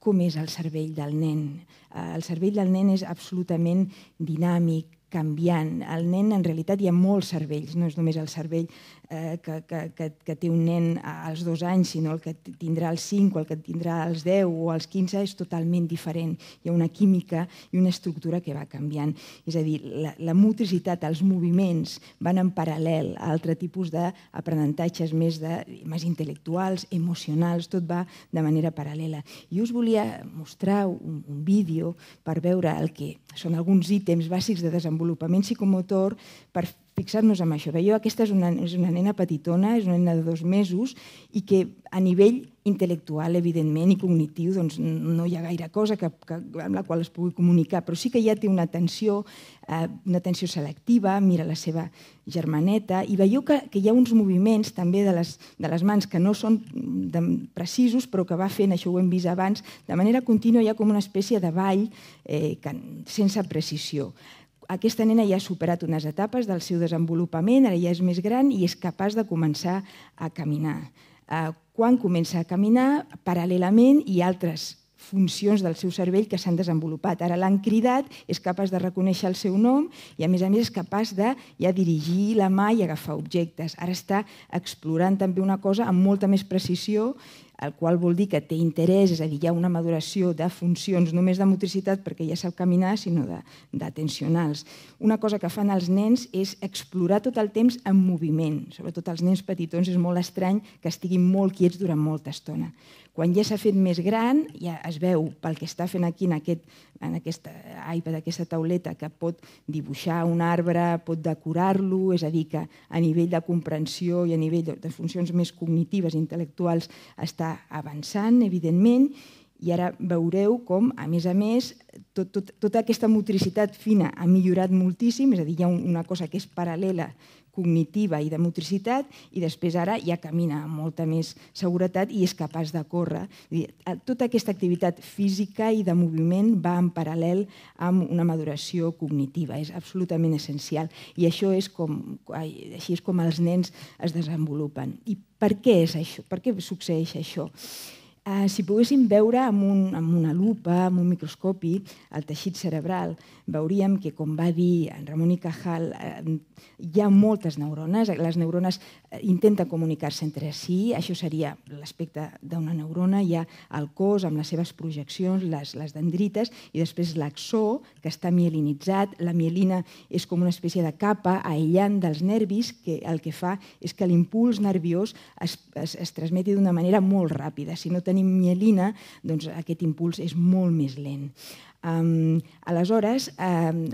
com és el cervell del nen. Uh, el cervell del nen és absolutament dinàmic, canviant. El nen, en realitat, hi ha molts cervells, no és només el cervell eh, que, que, que, que té un nen als dos anys, sinó el que tindrà als 5 o el que tindrà als 10 o als 15 és totalment diferent. Hi ha una química i una estructura que va canviant. És a dir, la, la motricitat, els moviments van en paral·lel a altre tipus d'aprenentatges més, de, més intel·lectuals, emocionals, tot va de manera paral·lela. I us volia mostrar un, un vídeo per veure el que són alguns ítems bàsics de desenvolupament psicomotor per fixar-nos en això. Veieu, aquesta és una, és una nena petitona, és una nena de dos mesos i que a nivell intel·lectual, evidentment, i cognitiu, doncs no hi ha gaire cosa que, que, amb la qual es pugui comunicar, però sí que ja té una atenció, eh, una atenció selectiva, mira la seva germaneta, i veieu que, que hi ha uns moviments també de les, de les mans que no són de, precisos, però que va fent, això ho hem vist abans, de manera contínua hi ha com una espècie de ball eh, que, sense precisió aquesta nena ja ha superat unes etapes del seu desenvolupament, ara ja és més gran i és capaç de començar a caminar. Eh, quan comença a caminar, paral·lelament hi ha altres funcions del seu cervell que s'han desenvolupat. Ara l'han cridat, és capaç de reconèixer el seu nom i a més a més és capaç de ja dirigir la mà i agafar objectes. Ara està explorant també una cosa amb molta més precisió el qual vol dir que té interès, és a dir, hi ha una maduració de funcions només de motricitat perquè ja sap caminar, sinó d'atencionals. Una cosa que fan els nens és explorar tot el temps en moviment. Sobretot els nens petitons és molt estrany que estiguin molt quiets durant molta estona. Quan ja s'ha fet més gran, ja es veu pel que està fent aquí en, aquest, en aquesta iPad, aquesta tauleta, que pot dibuixar un arbre, pot decorar-lo, és a dir, que a nivell de comprensió i a nivell de, funcions més cognitives, intel·lectuals, està avançant, evidentment, i ara veureu com, a més a més, tot, tot, tota aquesta motricitat fina ha millorat moltíssim, és a dir, hi ha una cosa que és paral·lela cognitiva i de motricitat i després ara ja camina amb molta més seguretat i és capaç de córrer. Tota aquesta activitat física i de moviment va en paral·lel amb una maduració cognitiva, és absolutament essencial i això és com, així és com els nens es desenvolupen. I per què és això? Per què succeeix això? Eh, si poguéssim veure amb, un, amb una lupa, amb un microscopi, el teixit cerebral, veuríem que, com va dir en Ramon i Cajal, eh, hi ha moltes neurones, les neurones eh, intenten comunicar-se entre si, això seria l'aspecte d'una neurona, hi ha el cos amb les seves projeccions, les, les dendrites, i després l'axó, que està mielinitzat, la mielina és com una espècie de capa aïllant dels nervis, que el que fa és que l'impuls nerviós es, es, es transmeti d'una manera molt ràpida. Si no tenim mielina, doncs aquest impuls és molt més lent. Um, aleshores, um,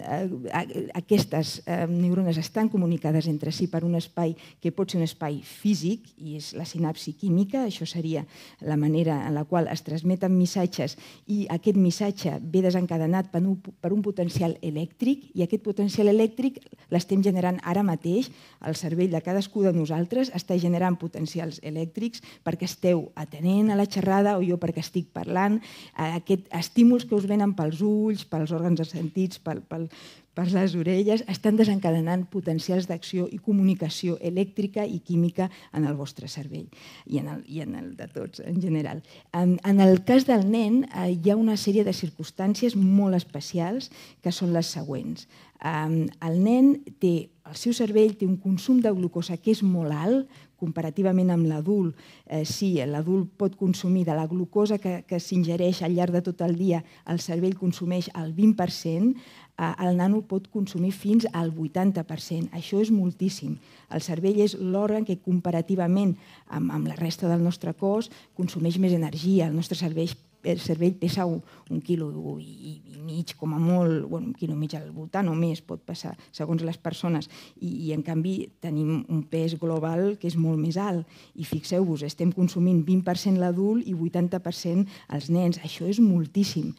aquestes um, neurones estan comunicades entre si per un espai que pot ser un espai físic, i és la sinapsi química, això seria la manera en la qual es transmeten missatges i aquest missatge ve desencadenat per un, per un potencial elèctric i aquest potencial elèctric l'estem generant ara mateix, el cervell de cadascú de nosaltres està generant potencials elèctrics perquè esteu atenent a la xerrada o jo perquè estic parlant, aquests estímuls que us venen pels pels ulls, pels òrgans de sentits, pel, pel, per les orelles, estan desencadenant potencials d'acció i comunicació elèctrica i química en el vostre cervell i en el, i en el de tots en general. En, en el cas del nen eh, hi ha una sèrie de circumstàncies molt especials que són les següents. Eh, el nen té, el seu cervell té un consum de glucosa que és molt alt, comparativament amb l'adult, eh, sí, l'adult pot consumir de la glucosa que, que s'ingereix al llarg de tot el dia, el cervell consumeix el 20%, eh, el nano pot consumir fins al 80%. Això és moltíssim. El cervell és l'òrgan que comparativament amb, amb la resta del nostre cos consumeix més energia. El nostre cervell el cervell pesa un, un quilo i, i mig, com a molt, bueno, un quilo i mig al voltant o més pot passar, segons les persones, i, i en canvi tenim un pes global que és molt més alt. I fixeu-vos, estem consumint 20% l'adult i 80% els nens. Això és moltíssim.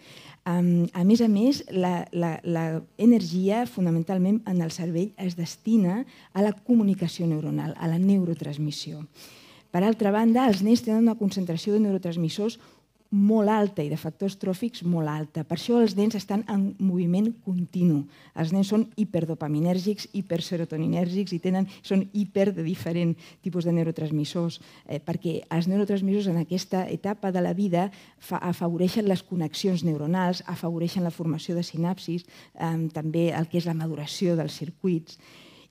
Um, a més a més, l'energia fonamentalment en el cervell es destina a la comunicació neuronal, a la neurotransmissió. Per altra banda, els nens tenen una concentració de neurotransmissors molt alta i de factors tròfics molt alta. Per això els nens estan en moviment continu. Els nens són hiperdopaminèrgics, hiperserotoninèrgics i tenen, són hiper de diferent tipus de neurotransmissors, eh, perquè els neurotransmissors en aquesta etapa de la vida fa, afavoreixen les connexions neuronals, afavoreixen la formació de sinapsis, eh, també el que és la maduració dels circuits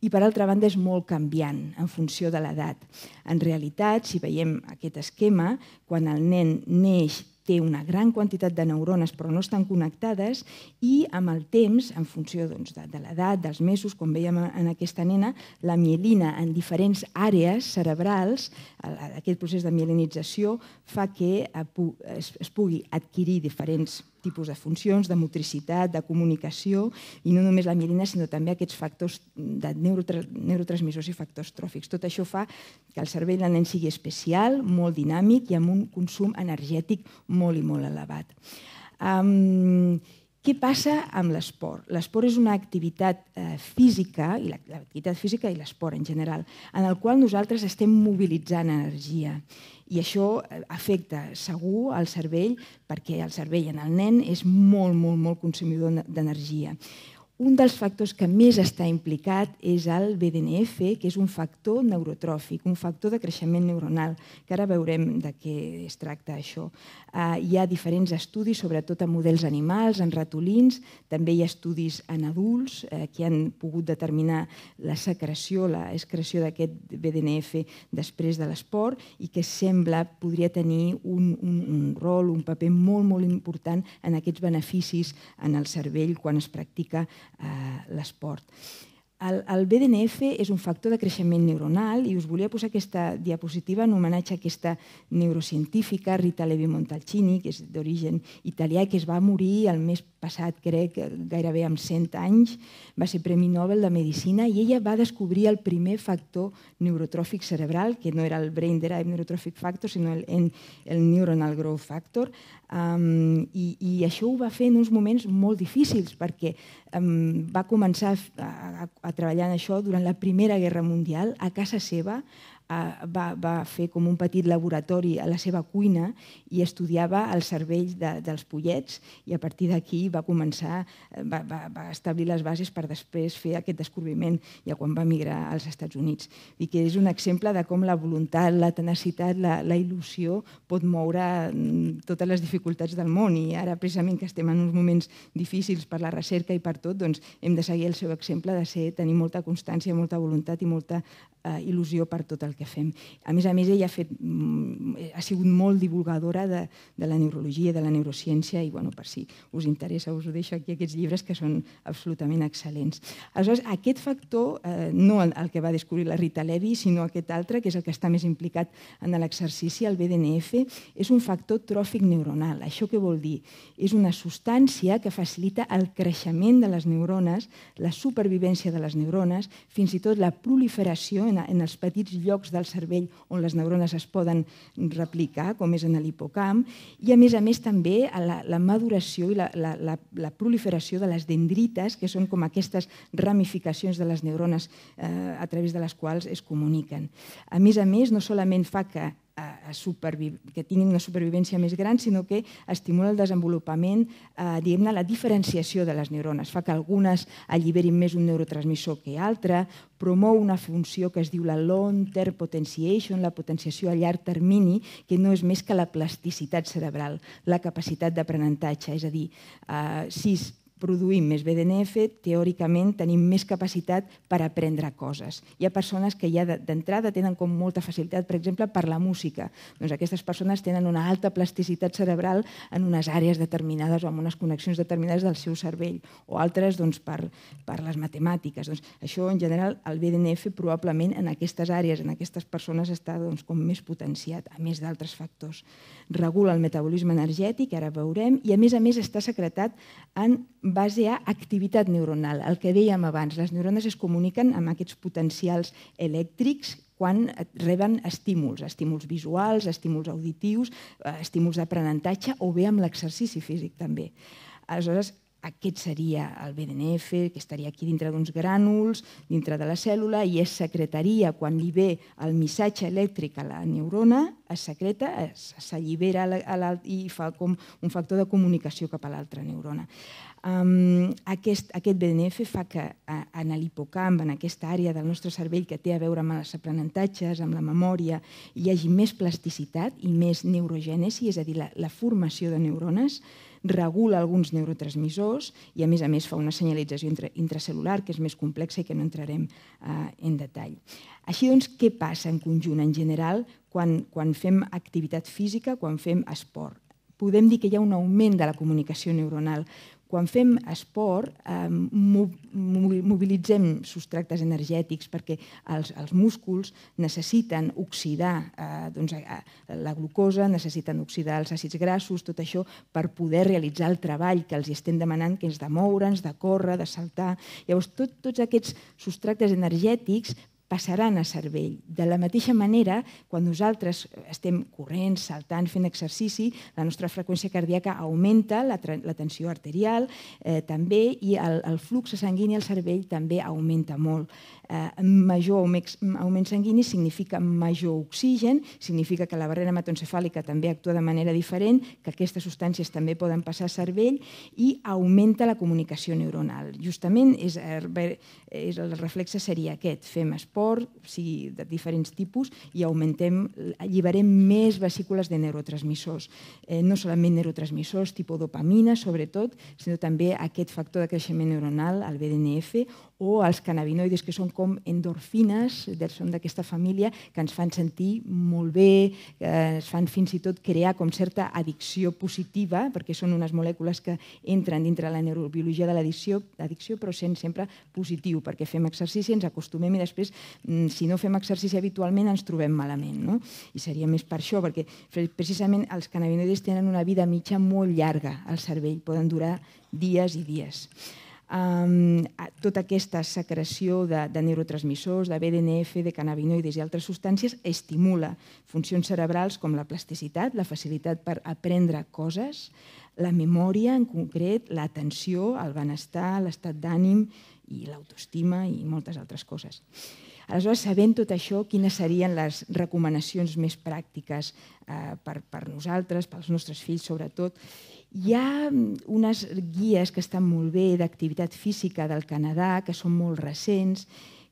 i per altra banda és molt canviant en funció de l'edat. En realitat, si veiem aquest esquema, quan el nen neix té una gran quantitat de neurones però no estan connectades i amb el temps, en funció doncs, de, de l'edat, dels mesos, com veiem en aquesta nena, la mielina en diferents àrees cerebrals, aquest procés de mielinització fa que es, es pugui adquirir diferents tipus de funcions, de motricitat, de comunicació, i no només la mielina, sinó també aquests factors de neurotra neurotransmissors i factors tròfics. Tot això fa que el cervell del nen sigui especial, molt dinàmic i amb un consum energètic molt i molt elevat. Um, què passa amb l'esport? L'esport és una activitat eh, física, i l'activitat física i l'esport en general, en el qual nosaltres estem mobilitzant energia i això eh, afecta segur al cervell perquè el cervell en el nen és molt, molt, molt consumidor d'energia. Un dels factors que més està implicat és el BDNF, que és un factor neurotròfic, un factor de creixement neuronal, que ara veurem de què es tracta això. Uh, hi ha diferents estudis, sobretot en models animals, en ratolins, també hi ha estudis en adults uh, que han pogut determinar la secreció, la excreció d'aquest BDNF després de l'esport i que sembla podria tenir un, un, un rol, un paper molt, molt important en aquests beneficis en el cervell quan es practica eh, l'esport. El, el BDNF és un factor de creixement neuronal i us volia posar aquesta diapositiva en homenatge a aquesta neurocientífica Rita Levi Montalcini, que és d'origen italià i que es va morir el mes passat, crec, gairebé amb 100 anys, va ser Premi Nobel de Medicina i ella va descobrir el primer factor neurotròfic cerebral, que no era el Brain Derived Neurotrophic Factor, sinó el, el Neuronal Growth Factor, Um, i, I això ho va fer en uns moments molt difícils perquè um, va començar a, a, a treballar en això durant la Primera Guerra Mundial a casa seva va, va fer com un petit laboratori a la seva cuina i estudiava el cervell de, dels pollets i a partir d'aquí va començar, va, va, va establir les bases per després fer aquest descobriment ja quan va migrar als Estats Units. I que és un exemple de com la voluntat, la tenacitat, la, la il·lusió pot moure mm, totes les dificultats del món i ara precisament que estem en uns moments difícils per la recerca i per tot, doncs hem de seguir el seu exemple de ser, tenir molta constància, molta voluntat i molta eh, il·lusió per tot el que fem. A més a més, ella ha, fet, mm, ha sigut molt divulgadora de, de la neurologia, de la neurociència, i bueno, per si us interessa us ho deixo aquí, aquests llibres que són absolutament excel·lents. Aleshores, aquest factor, eh, no el, el que va descobrir la Rita Levi, sinó aquest altre, que és el que està més implicat en l'exercici, el BDNF, és un factor tròfic neuronal. Això què vol dir? És una substància que facilita el creixement de les neurones, la supervivència de les neurones, fins i tot la proliferació en, en els petits llocs del cervell on les neurones es poden replicar, com és en l'hipocamp, i a més a més també a la, la maduració i la, la, la, la proliferació de les dendrites, que són com aquestes ramificacions de les neurones eh, a través de les quals es comuniquen. A més a més, no solament fa que a, que tinguin una supervivència més gran, sinó que estimula el desenvolupament, eh, diguem-ne, la diferenciació de les neurones. Fa que algunes alliberin més un neurotransmissor que altre, promou una funció que es diu la long-term potentiation, la potenciació a llarg termini, que no és més que la plasticitat cerebral, la capacitat d'aprenentatge. És a dir, eh, produïm més BDNF, teòricament tenim més capacitat per aprendre coses. Hi ha persones que ja d'entrada tenen com molta facilitat, per exemple, per la música. Doncs aquestes persones tenen una alta plasticitat cerebral en unes àrees determinades o en unes connexions determinades del seu cervell, o altres doncs, per, per les matemàtiques. Doncs, això, en general, el BDNF probablement en aquestes àrees, en aquestes persones, està doncs, com més potenciat, a més d'altres factors. Regula el metabolisme energètic, ara veurem, i a més a més està secretat en base a activitat neuronal. El que dèiem abans, les neurones es comuniquen amb aquests potencials elèctrics quan reben estímuls, estímuls visuals, estímuls auditius, eh, estímuls d'aprenentatge o bé amb l'exercici físic també. Aleshores, aquest seria el BDNF, que estaria aquí dintre d'uns grànuls, dintre de la cèl·lula, i es secretaria quan li ve el missatge elèctric a la neurona, es secreta, s'allibera i fa com un factor de comunicació cap a l'altra neurona. Aquest, aquest BDNF fa que en l'hipocamp, en aquesta àrea del nostre cervell que té a veure amb els aprenentatges, amb la memòria, hi hagi més plasticitat i més neurogènesi, és a dir, la, la formació de neurones, regula alguns neurotransmissors i, a més a més, fa una senyalització intracel·lular que és més complexa i que no entrarem eh, en detall. Així doncs, què passa en conjunt en general quan, quan fem activitat física, quan fem esport? Podem dir que hi ha un augment de la comunicació neuronal, quan fem esport, eh, mobilitzem substractes energètics perquè els, els músculs necessiten oxidar eh, doncs, eh, la glucosa, necessiten oxidar els àcids grassos, tot això per poder realitzar el treball que els estem demanant, que és de moure'ns, de córrer, de saltar. Llavors, tot, tots aquests substractes energètics passaran a cervell. De la mateixa manera, quan nosaltres estem corrent, saltant, fent exercici, la nostra freqüència cardíaca augmenta, la, la tensió arterial eh, també, i el, el flux sanguini al cervell també augmenta molt. Eh, major augment sanguini significa major oxigen, significa que la barrera hematoencefàlica també actua de manera diferent, que aquestes substàncies també poden passar a cervell i augmenta la comunicació neuronal. Justament és, eh, és el reflexe seria aquest, fem esport, sigui de diferents tipus, i augmentem, alliberem més vesícules de neurotransmissors. Eh, no solament neurotransmissors, tipus dopamina, sobretot, sinó també aquest factor de creixement neuronal, el BDNF, o els cannabinoides, que són com endorfines, són d'aquesta família, que ens fan sentir molt bé, que ens fan fins i tot crear com certa addicció positiva, perquè són unes molècules que entren dintre la neurobiologia de l'addicció, però sent sempre positiu, perquè fem exercici, ens acostumem i després, mm, si no fem exercici habitualment, ens trobem malament. No? I seria més per això, perquè precisament els cannabinoides tenen una vida mitja molt llarga al cervell, poden durar dies i dies tota aquesta secreció de, de neurotransmissors, de BDNF, de cannabinoides i altres substàncies estimula funcions cerebrals com la plasticitat, la facilitat per aprendre coses, la memòria en concret, l'atenció, el benestar, l'estat d'ànim i l'autoestima i moltes altres coses. Aleshores, sabent tot això, quines serien les recomanacions més pràctiques eh, per, per nosaltres, pels nostres fills sobretot, hi ha mm, unes guies que estan molt bé d'activitat física del Canadà, que són molt recents,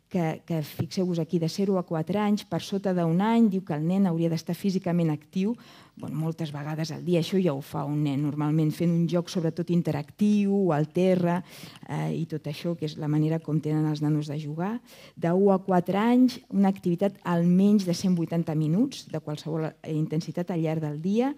que, que fixeu-vos aquí, de 0 a 4 anys, per sota d'un any, diu que el nen hauria d'estar físicament actiu bueno, moltes vegades al dia. Això ja ho fa un nen, normalment fent un joc sobretot interactiu, al terra, eh, i tot això, que és la manera com tenen els nanos de jugar. De 1 a 4 anys, una activitat almenys de 180 minuts, de qualsevol intensitat al llarg del dia,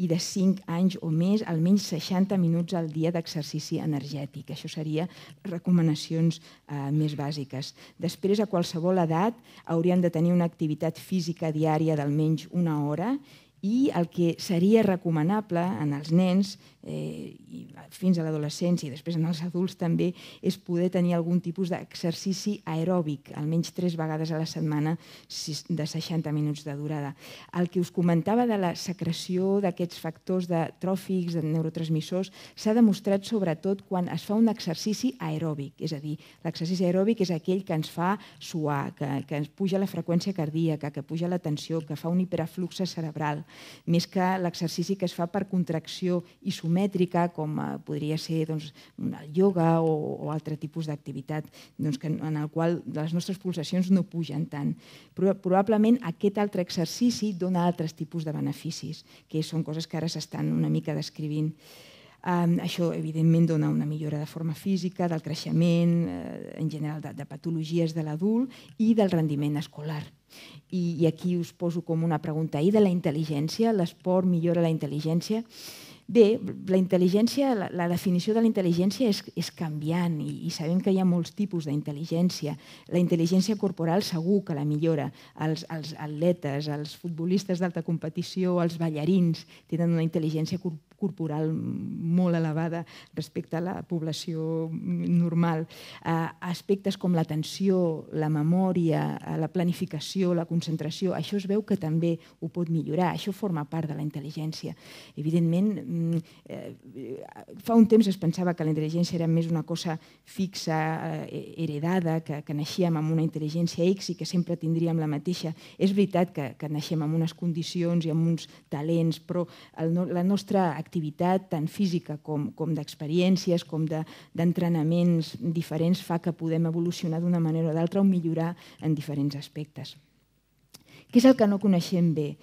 i de 5 anys o més, almenys 60 minuts al dia d'exercici energètic. Això seria recomanacions eh, més bàsiques. Després, a qualsevol edat, haurien de tenir una activitat física diària d'almenys una hora i el que seria recomanable en els nens eh, i fins a l'adolescència i després en els adults també, és poder tenir algun tipus d'exercici aeròbic, almenys tres vegades a la setmana de 60 minuts de durada. El que us comentava de la secreció d'aquests factors de tròfics, de neurotransmissors, s'ha demostrat sobretot quan es fa un exercici aeròbic, és a dir, l'exercici aeròbic és aquell que ens fa suar, que, que ens puja la freqüència cardíaca, que puja la tensió, que fa un hiperafluxe cerebral, més que l'exercici que es fa per contracció isomètrica, com eh, podria ser doncs, el yoga o, o altre tipus d'activitat doncs, en el qual les nostres pulsacions no pugen tant. Però probablement aquest altre exercici dona altres tipus de beneficis, que són coses que ara s'estan una mica descrivint. Um, això, evidentment, dona una millora de forma física, del creixement, eh, en general, de, de patologies de l'adult i del rendiment escolar. I, I aquí us poso com una pregunta. I de la intel·ligència? L'esport millora la intel·ligència? Bé, la intel·ligència, la, la definició de la intel·ligència és, és canviant i, i sabem que hi ha molts tipus d'intel·ligència. La intel·ligència corporal segur que la millora. Els, els atletes, els futbolistes d'alta competició, els ballarins tenen una intel·ligència corporal corporal molt elevada respecte a la població normal. Eh, aspectes com l'atenció, la memòria, eh, la planificació, la concentració, això es veu que també ho pot millorar. Això forma part de la intel·ligència. Evidentment, fa un temps es pensava que la intel·ligència era més una cosa fixa, eh, heredada, que, que naixíem amb una intel·ligència X i que sempre tindríem la mateixa. És veritat que, que naixem amb unes condicions i amb uns talents, però el, la nostra activitat tant física com, com d'experiències, com d'entrenaments de, diferents, fa que podem evolucionar d'una manera o d'altra o millorar en diferents aspectes. Què és el que no coneixem bé?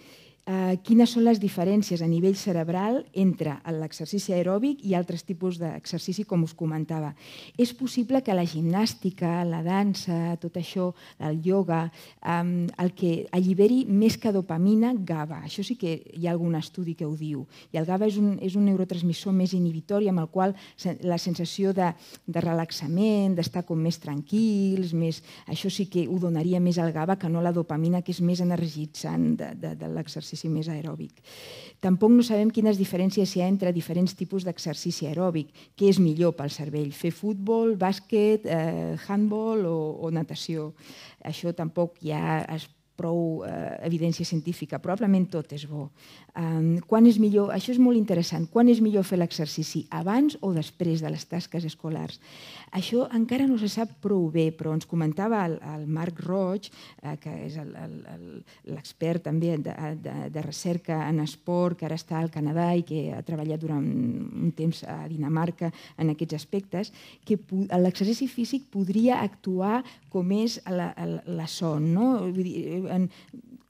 Eh, quines són les diferències a nivell cerebral entre l'exercici aeròbic i altres tipus d'exercici, com us comentava. És possible que la gimnàstica, la dansa, tot això, el yoga, eh, el que alliberi més que dopamina, GABA. Això sí que hi ha algun estudi que ho diu. I el GABA és un, és un neurotransmissor més inhibitori amb el qual la sensació de, de relaxament, d'estar com més tranquils, més, això sí que ho donaria més al GABA que no la dopamina, que és més energitzant de, de, de l'exercici exercici més aeròbic. Tampoc no sabem quines diferències hi ha entre diferents tipus d'exercici aeròbic, què és millor pel cervell, fer futbol, bàsquet, eh, handball o, o natació. Això tampoc hi ha prou eh, evidència científica. Probablement tot és bo. Quan és millor, això és molt interessant, quan és millor fer l'exercici, abans o després de les tasques escolars? Això encara no se sap prou bé, però ens comentava el, el Marc Roig, eh, que és l'expert també de, de, de recerca en esport, que ara està al Canadà i que ha treballat durant un temps a Dinamarca en aquests aspectes, que l'exercici físic podria actuar com és la, la, la son, no? Vull dir, en,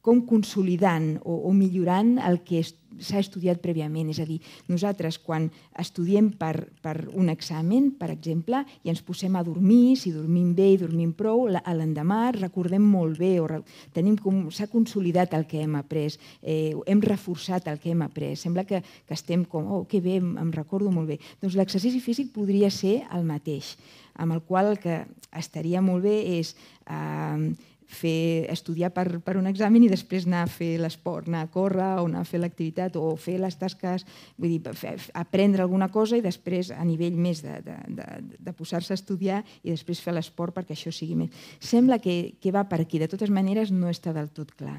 com consolidant o, o millorant el que s'ha estudiat prèviament. És a dir, nosaltres quan estudiem per, per un examen, per exemple, i ens posem a dormir, si dormim bé i dormim prou, l'endemà recordem molt bé, o tenim com s'ha consolidat el que hem après, eh, hem reforçat el que hem après. Sembla que, que estem com, oh, que bé, em recordo molt bé. Doncs l'exercici físic podria ser el mateix, amb el qual el que estaria molt bé és eh, fer, estudiar per, per un examen i després anar a fer l'esport, anar a córrer o anar a fer l'activitat o fer les tasques, vull dir, fer, aprendre alguna cosa i després a nivell més de, de, de, de posar-se a estudiar i després fer l'esport perquè això sigui més. Sembla que, que va per aquí, de totes maneres no està del tot clar.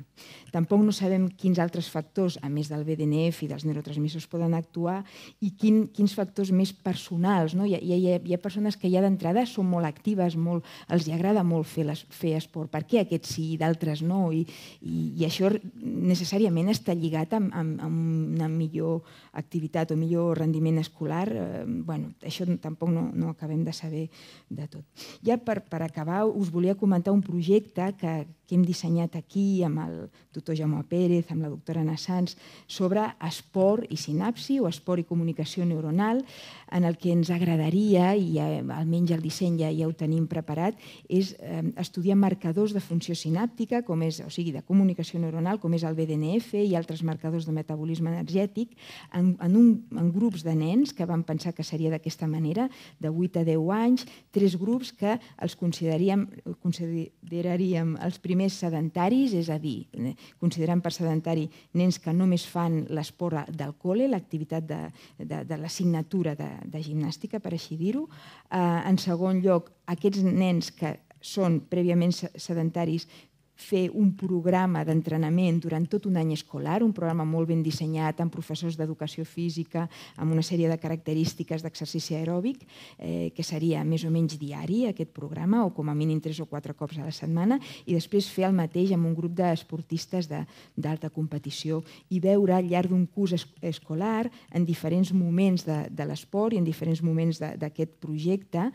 Tampoc no sabem quins altres factors, a més del BDNF i dels neurotransmissors, poden actuar i quin, quins factors més personals. No? Hi, ha, hi, ha, hi ha persones que ja d'entrada són molt actives, molt, els agrada molt fer, les, fer esport. Per què aquests sí i d'altres no, i, i, i això necessàriament està lligat amb, amb, amb una millor activitat o millor rendiment escolar. Eh, bueno, això tampoc no, no acabem de saber de tot. Ja per, per acabar, us volia comentar un projecte que, que hem dissenyat aquí amb el doctor Jaume Pérez, amb la doctora Nassans, sobre esport i sinapsi o esport i comunicació neuronal, en el que ens agradaria, i ja, almenys el disseny ja, ja ho tenim preparat, és eh, estudiar marcadors de funció sinàptica, com és, o sigui, de comunicació neuronal, com és el BDNF i altres marcadors de metabolisme energètic, en, en, un, en grups de nens que van pensar que seria d'aquesta manera, de 8 a 10 anys, tres grups que els consideraríem, consideraríem els primers sedentaris, és a dir, eh, considerant per sedentari nens que només fan l'esport del col·le, l'activitat de, de, de l'assignatura de, de gimnàstica, per així dir-ho. Eh, en segon lloc, aquests nens que són prèviament sedentaris fer un programa d'entrenament durant tot un any escolar, un programa molt ben dissenyat amb professors d'educació física, amb una sèrie de característiques d'exercici aeròbic, eh, que seria més o menys diari aquest programa, o com a mínim tres o quatre cops a la setmana, i després fer el mateix amb un grup d'esportistes d'alta de, competició i veure al llarg d'un curs es, escolar, en diferents moments de, de l'esport i en diferents moments d'aquest projecte,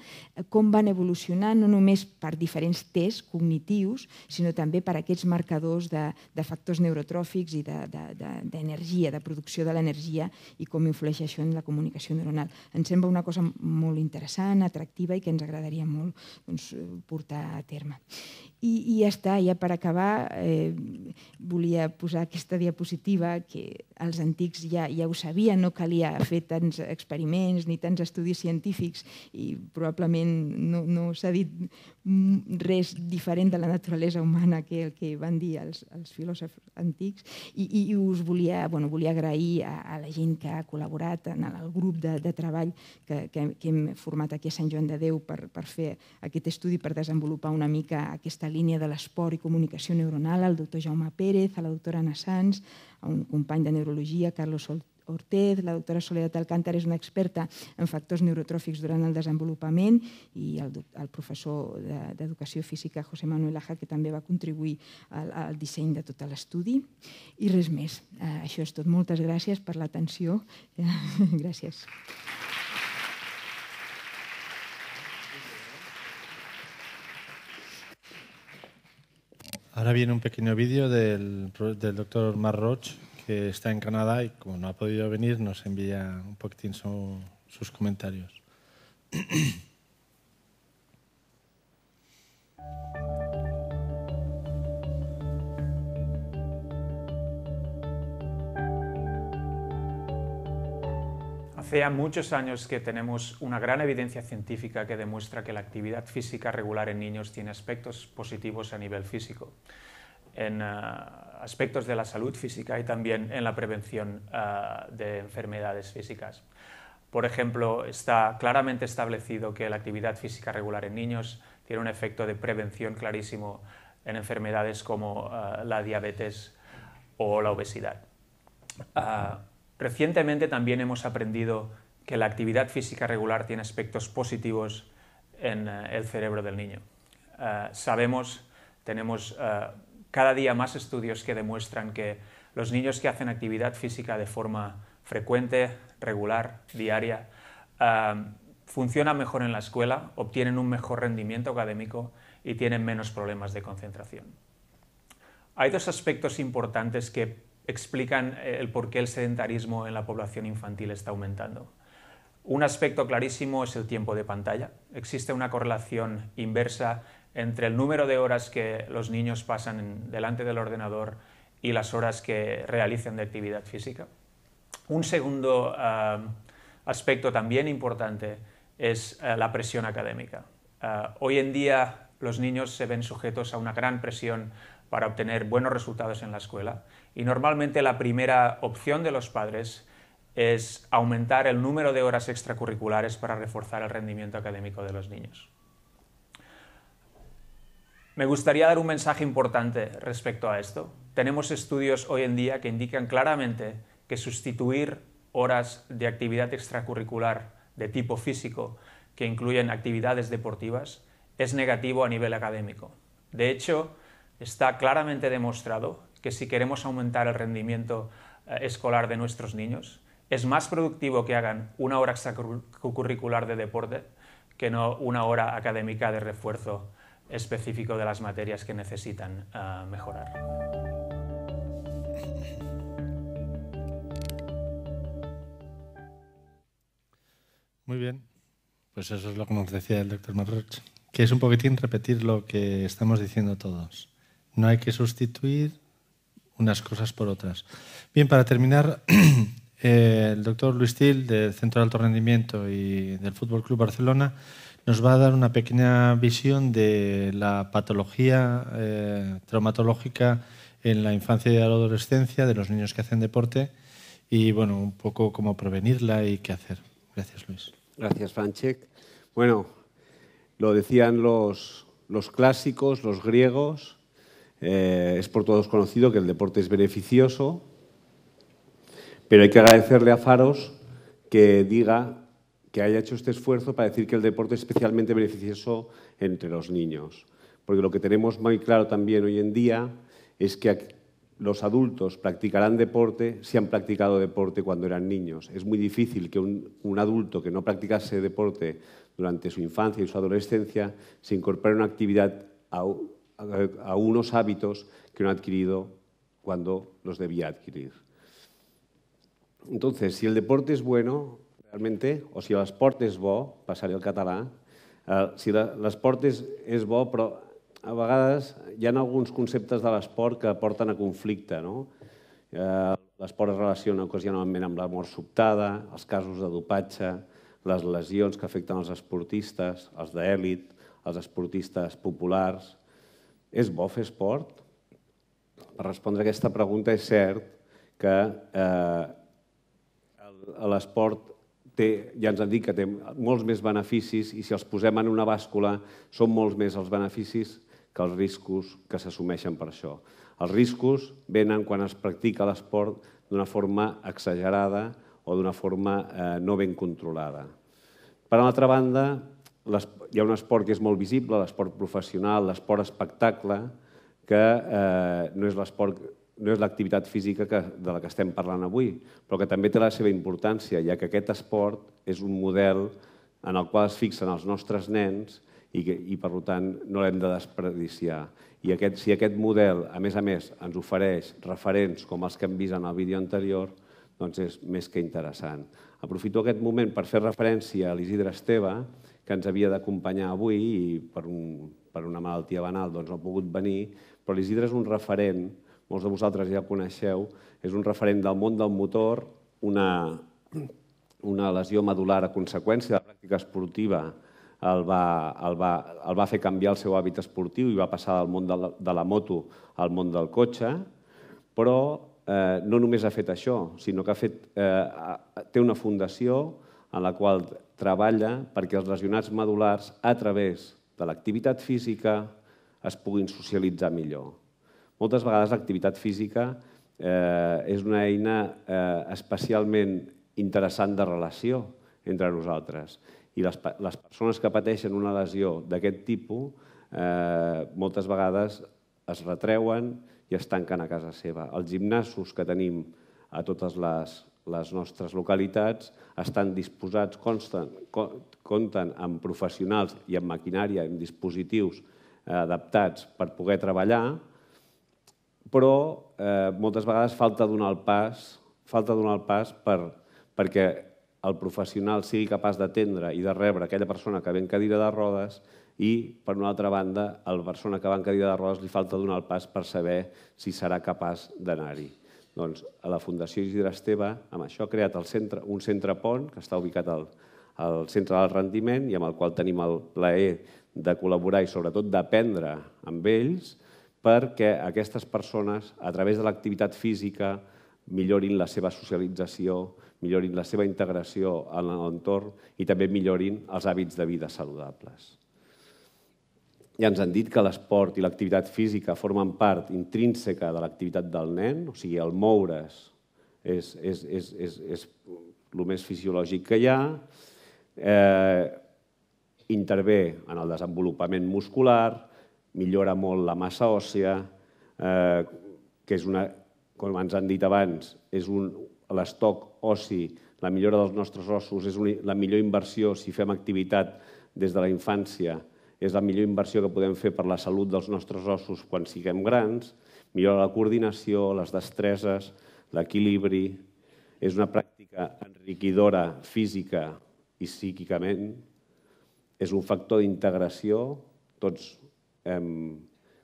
com van evolucionar no només per diferents tests cognitius, sinó també també per aquests marcadors de, de factors neurotròfics i d'energia, de, de, de producció de l'energia i com influeix això en la comunicació neuronal. Ens sembla una cosa molt interessant, atractiva i que ens agradaria molt doncs, portar a terme. I, I ja està, ja per acabar, eh, volia posar aquesta diapositiva que els antics ja, ja ho sabien, no calia fer tants experiments ni tants estudis científics i probablement no, no s'ha dit res diferent de la naturalesa humana que el que van dir els, els filòsofs antics i, i us volia, bueno, volia agrair a, a la gent que ha col·laborat en el grup de, de treball que, que, que hem format aquí a Sant Joan de Déu per, per fer aquest estudi, per desenvolupar una mica aquesta línia de l'esport i comunicació neuronal, al doctor Jaume Pérez, a la doctora Nassans, a un company de neurologia, Carlos Ortez, la doctora Soledad Alcántara és una experta en factors neurotròfics durant el desenvolupament i el, el professor d'Educació Física, José Manuel Aja, que també va contribuir al, al disseny de tot l'estudi. I res més. Eh, això és tot. Moltes gràcies per l'atenció. [laughs] gràcies. Ahora viene un pequeño vídeo del, del doctor Marroch, que está en Canadá y como no ha podido venir, nos envía un poquitín su, sus comentarios. Hace muchos años que tenemos una gran evidencia científica que demuestra que la actividad física regular en niños tiene aspectos positivos a nivel físico. En aspectos de la salud física y también en la prevención de enfermedades físicas. Por ejemplo, está claramente establecido que la actividad física regular en niños tiene un efecto de prevención clarísimo en enfermedades como la diabetes o la obesidad. recientemente también hemos aprendido que la actividad física regular tiene aspectos positivos en el cerebro del niño. sabemos, tenemos cada día más estudios que demuestran que los niños que hacen actividad física de forma frecuente, regular, diaria, funcionan mejor en la escuela, obtienen un mejor rendimiento académico y tienen menos problemas de concentración. Hay dos aspectos importantes que explican el por qué el sedentarismo en la población infantil está aumentando. Un aspecto clarísimo es el tiempo de pantalla. Existe una correlación inversa entre el número de horas que los niños pasan delante del ordenador y las horas que realizan de actividad física. Un segundo aspecto también importante es la presión académica. hoy en día los niños se ven sujetos a una gran presión para obtener buenos resultados en la escuela y normalmente la primera opción de los padres es aumentar el número de horas extracurriculares para reforzar el rendimiento académico de los niños. Me gustaría dar un mensaje importante respecto a esto. Tenemos estudios hoy en día que indican claramente que sustituir horas de actividad extracurricular de tipo físico que incluyen actividades deportivas es negativo a nivel académico. De hecho, está claramente demostrado que si queremos aumentar el rendimiento escolar de nuestros niños, es más productivo que hagan una hora extracurricular de deporte que no una hora académica de refuerzo específico de las materias que necesitan mejorar. Muy bien, pues eso es lo que nos decía el doctor Marroch, que es un poquitín repetir lo que estamos diciendo todos. No hay que sustituir unas cosas por otras. Bien, para terminar, [clears throat] el doctor Luis Til, del Centro de Alto Rendimiento y del Fútbol Club Barcelona, nos va a dar una pequeña visión de la patología eh, traumatológica en la infancia y la adolescencia de los niños que hacen deporte y, bueno, un poco cómo prevenirla y qué hacer. Gracias, Luis. Gracias, Franchek. Bueno, lo decían los, los clásicos, los griegos. Eh, es por todos conocido que el deporte es beneficioso, pero hay que agradecerle a Faros que diga que haya hecho este esfuerzo para decir que el deporte es especialmente beneficioso entre los niños. Porque lo que tenemos muy claro también hoy en día es que los adultos practicarán deporte si han practicado deporte cuando eran niños. Es muy difícil que un, adulto que no practicase deporte durante su infancia y su adolescencia se incorpore a una actividad, a unos hábitos que no ha adquirido cuando los debía adquirir. Entonces, si el deporte es bueno, realmente, o si l'esport és bo, passaré al català, eh, si l'esport és, és bo, però a vegades hi ha alguns conceptes de l'esport que porten a conflicte. No? Eh, l'esport es relaciona ocasionalment amb la mort sobtada, els casos de dopatge, les lesions que afecten els esportistes, els d'èlit, els esportistes populars. És bo fer esport? Per respondre a aquesta pregunta és cert que eh, l'esport té, ja ens han dit que té molts més beneficis i si els posem en una bàscula són molts més els beneficis que els riscos que s'assumeixen per això. Els riscos venen quan es practica l'esport d'una forma exagerada o d'una forma eh, no ben controlada. Per altra banda, hi ha un esport que és molt visible, l'esport professional, l'esport espectacle, que eh, no és l'esport no és l'activitat física que, de la que estem parlant avui, però que també té la seva importància, ja que aquest esport és un model en el qual es fixen els nostres nens i, que, i per tant, no l'hem de desperdiciar. I aquest, si aquest model, a més a més, ens ofereix referents com els que hem vist en el vídeo anterior, doncs és més que interessant. Aprofito aquest moment per fer referència a l'Isidre Esteve, que ens havia d'acompanyar avui i per, un, per una malaltia banal doncs no ha pogut venir, però l'Isidre és un referent molts de vosaltres ja coneixeu, és un referent del món del motor, una, una lesió medular a conseqüència de la pràctica esportiva el va, el, va, el va fer canviar el seu hàbit esportiu i va passar del món de la, de la moto al món del cotxe, però eh, no només ha fet això, sinó que ha fet, eh, té una fundació en la qual treballa perquè els lesionats medulars, a través de l'activitat física, es puguin socialitzar millor. Moltes vegades l'activitat física eh, és una eina eh, especialment interessant de relació entre nosaltres i les, les persones que pateixen una lesió d'aquest tipus eh, moltes vegades es retreuen i es tanquen a casa seva. Els gimnasos que tenim a totes les, les nostres localitats estan disposats, consten, compten amb professionals i amb maquinària, amb dispositius eh, adaptats per poder treballar, però eh, moltes vegades falta donar el pas, falta donar el pas per, perquè el professional sigui capaç d'atendre i de rebre aquella persona que ve en cadira de rodes i, per una altra banda, a la persona que va en cadira de rodes li falta donar el pas per saber si serà capaç d'anar-hi. Doncs a la Fundació Isidre Esteve, amb això ha creat el centre, un centre pont que està ubicat al, al centre del rendiment i amb el qual tenim el plaer de col·laborar i sobretot d'aprendre amb ells perquè aquestes persones, a través de l'activitat física, millorin la seva socialització, millorin la seva integració en l'entorn i també millorin els hàbits de vida saludables. Ja ens han dit que l'esport i l'activitat física formen part intrínseca de l'activitat del nen, o sigui, el moure's és, és, és, és, és el més fisiològic que hi ha, eh, intervé en el desenvolupament muscular, millora molt la massa òssia, eh, que és una, com ens han dit abans, és un, l'estoc ossi, la millora dels nostres ossos és una, la millor inversió si fem activitat des de la infància, és la millor inversió que podem fer per la salut dels nostres ossos quan siguem grans, millora la coordinació, les destreses, l'equilibri, és una pràctica enriquidora física i psíquicament, és un factor d'integració, tots hem,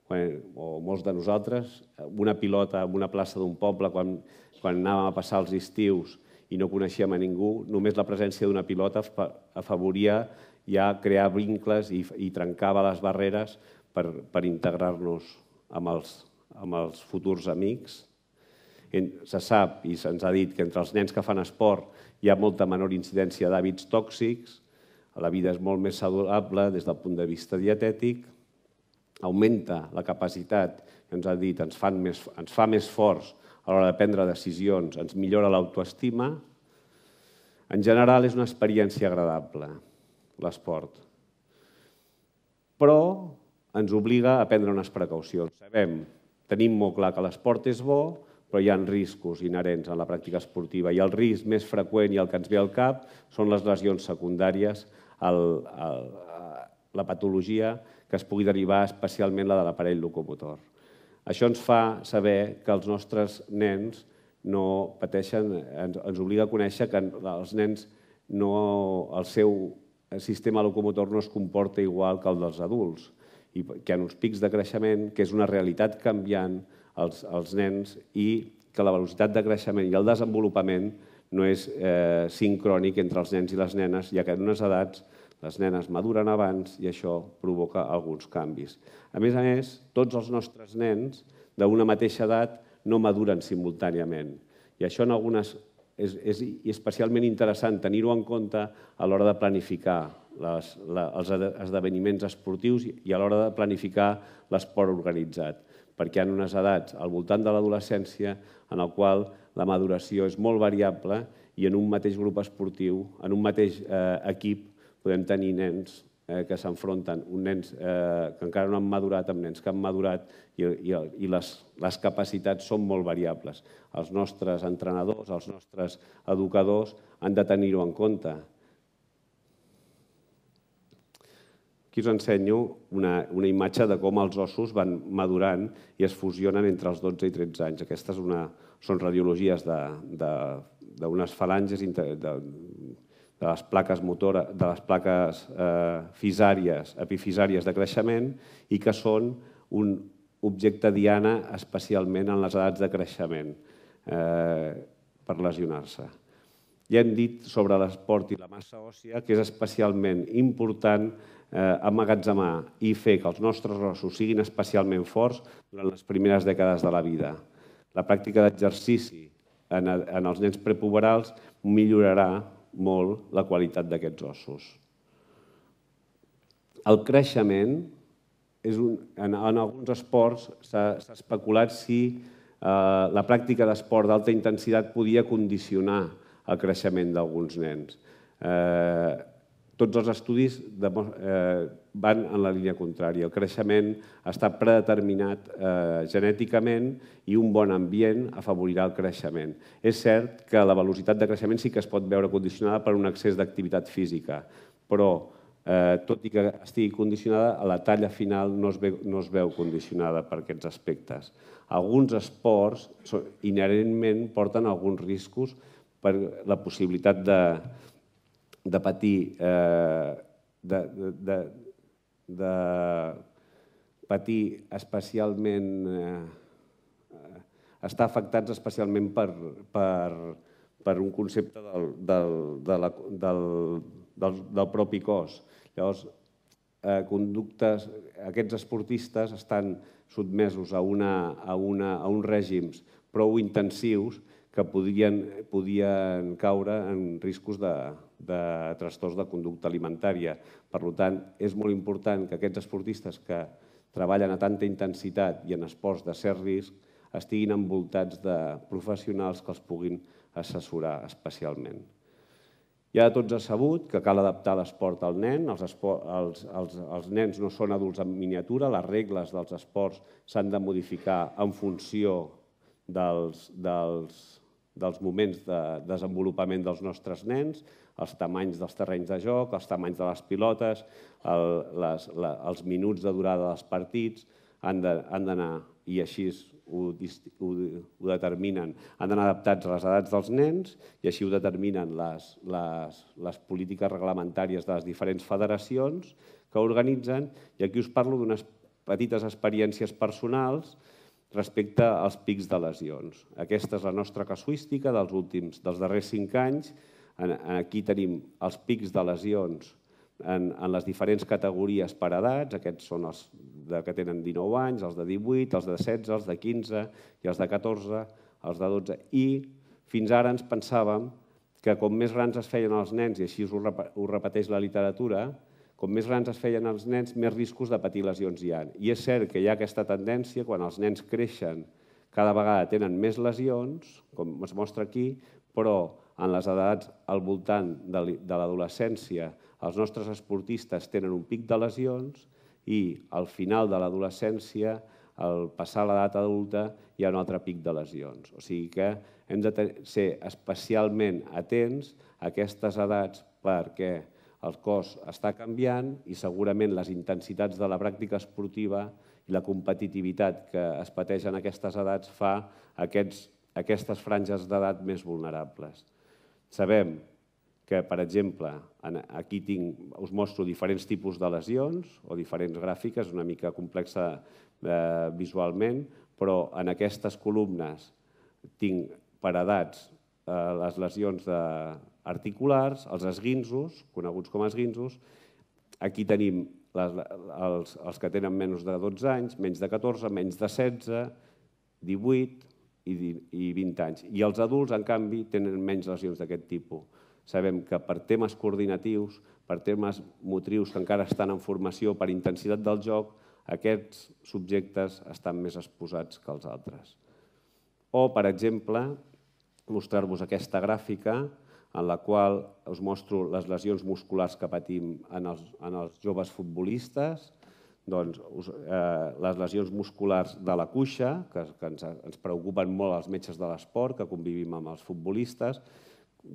quan, o molts de nosaltres, una pilota en una plaça d'un poble, quan quan anàvem a passar els estius i no coneixíem a ningú, només la presència d'una pilota afavoria ja crear vincles i, i trencava les barreres per, per integrar-nos amb, els, amb els futurs amics. Se sap i se'ns ha dit que entre els nens que fan esport hi ha molta menor incidència d'hàbits tòxics, la vida és molt més saludable des del punt de vista dietètic, augmenta la capacitat, ens ha dit, ens, fan més, ens fa més forts a l'hora de prendre decisions, ens millora l'autoestima. En general és una experiència agradable, l'esport. Però ens obliga a prendre unes precaucions. Sabem, tenim molt clar que l'esport és bo, però hi ha riscos inherents en la pràctica esportiva i el risc més freqüent i el que ens ve al cap són les lesions secundàries, el, el, la patologia que es pugui derivar especialment la de l'aparell locomotor. Això ens fa saber que els nostres nens no pateixen, ens, ens obliga a conèixer que els nens no, el seu sistema locomotor no es comporta igual que el dels adults i que ha uns pics de creixement, que és una realitat canviant als, als nens i que la velocitat de creixement i el desenvolupament no és eh, sincrònic entre els nens i les nenes, ja que en unes edats les nenes maduren abans i això provoca alguns canvis. A més a més, tots els nostres nens d'una mateixa edat no maduren simultàniament. I això en algunes és, és especialment interessant tenir-ho en compte a l'hora de planificar les, la, els esdeveniments esportius i a l'hora de planificar l'esport organitzat, perquè hi ha unes edats al voltant de l'adolescència en el qual la maduració és molt variable i en un mateix grup esportiu, en un mateix eh, equip, podem tenir nens eh, que s'enfronten, uns nens eh, que encara no han madurat amb nens que han madurat i, i, i les, les capacitats són molt variables. Els nostres entrenadors, els nostres educadors han de tenir-ho en compte. Aquí us ensenyo una, una imatge de com els ossos van madurant i es fusionen entre els 12 i 13 anys. Aquestes una, són radiologies d'unes falanges de, de les plaques motores, de les plaques eh, fisàries, epifisàries de creixement i que són un objecte diana especialment en les edats de creixement eh, per lesionar-se. Ja hem dit sobre l'esport i la massa òssia que és especialment important eh, amagatzemar i fer que els nostres ossos siguin especialment forts durant les primeres dècades de la vida. La pràctica d'exercici en, en els nens prepuberals millorarà molt la qualitat d'aquests ossos. El creixement és un, en, en alguns esports s'ha especulat si eh, la pràctica d'esport d'alta intensitat podia condicionar el creixement d'alguns nens. Eh, tots els estudis de, eh, van en la línia contrària. El creixement està predeterminat eh, genèticament i un bon ambient afavorirà el creixement. És cert que la velocitat de creixement sí que es pot veure condicionada per un excés d'activitat física, però eh, tot i que estigui condicionada, la talla final no es, ve, no es veu condicionada per aquests aspectes. Alguns esports inherentment porten alguns riscos per la possibilitat de, de patir, eh, de, de, de, de patir especialment, eh, estar afectats especialment per, per, per un concepte del, del, de la, del, del, del propi cos. Llavors, eh, conductes, aquests esportistes estan sotmesos a, una, a, una, a uns règims prou intensius que podien, podien caure en riscos de, de trastorns de conducta alimentària. Per tant, és molt important que aquests esportistes que treballen a tanta intensitat i en esports de cert risc estiguin envoltats de professionals que els puguin assessorar especialment. Ja tots ha sabut que cal adaptar l'esport al nen, els, els, els, els nens no són adults en miniatura, les regles dels esports s'han de modificar en funció dels, dels, dels moments de desenvolupament dels nostres nens, els tamanys dels terrenys de joc, els tamanys de les pilotes, el, les, la, els minuts de durada dels partits, han d'anar, i així ho, ho, ho determinen, han d'anar adaptats a les edats dels nens i així ho determinen les, les, les polítiques reglamentàries de les diferents federacions que organitzen i aquí us parlo d'unes petites experiències personals respecte als pics de lesions. Aquesta és la nostra casuística dels últims, dels darrers cinc anys. Aquí tenim els pics de lesions en, en les diferents categories per edats, aquests són els de, que tenen 19 anys, els de 18, els de 16, els de 15 i els de 14, els de 12. I fins ara ens pensàvem que com més grans es feien els nens, i així ho, repeteix la literatura, com més grans es feien els nens, més riscos de patir lesions hi ha. I és cert que hi ha aquesta tendència, quan els nens creixen, cada vegada tenen més lesions, com es mostra aquí, però en les edats al voltant de l'adolescència els nostres esportistes tenen un pic de lesions i al final de l'adolescència, al passar l'edat adulta, hi ha un altre pic de lesions. O sigui que hem de ser especialment atents a aquestes edats perquè el cos està canviant i segurament les intensitats de la pràctica esportiva i la competitivitat que es pateix en aquestes edats fa aquests, aquestes franges d'edat més vulnerables. Sabem que, per exemple, aquí tinc, us mostro diferents tipus de lesions o diferents gràfiques, una mica complexa eh, visualment, però en aquestes columnes tinc per edats eh, les lesions de, articulars, els esguinzos, coneguts com esguinzos, aquí tenim les, els, els que tenen menys de 12 anys, menys de 14, menys de 16, 18 i, i 20 anys. I els adults, en canvi, tenen menys lesions d'aquest tipus. Sabem que per temes coordinatius, per temes motrius que encara estan en formació, per intensitat del joc, aquests subjectes estan més exposats que els altres. O, per exemple, mostrar-vos aquesta gràfica en la qual us mostro les lesions musculars que patim en els, en els joves futbolistes, doncs, eh, les lesions musculars de la cuixa, que, que ens, ens preocupen molt els metges de l'esport, que convivim amb els futbolistes,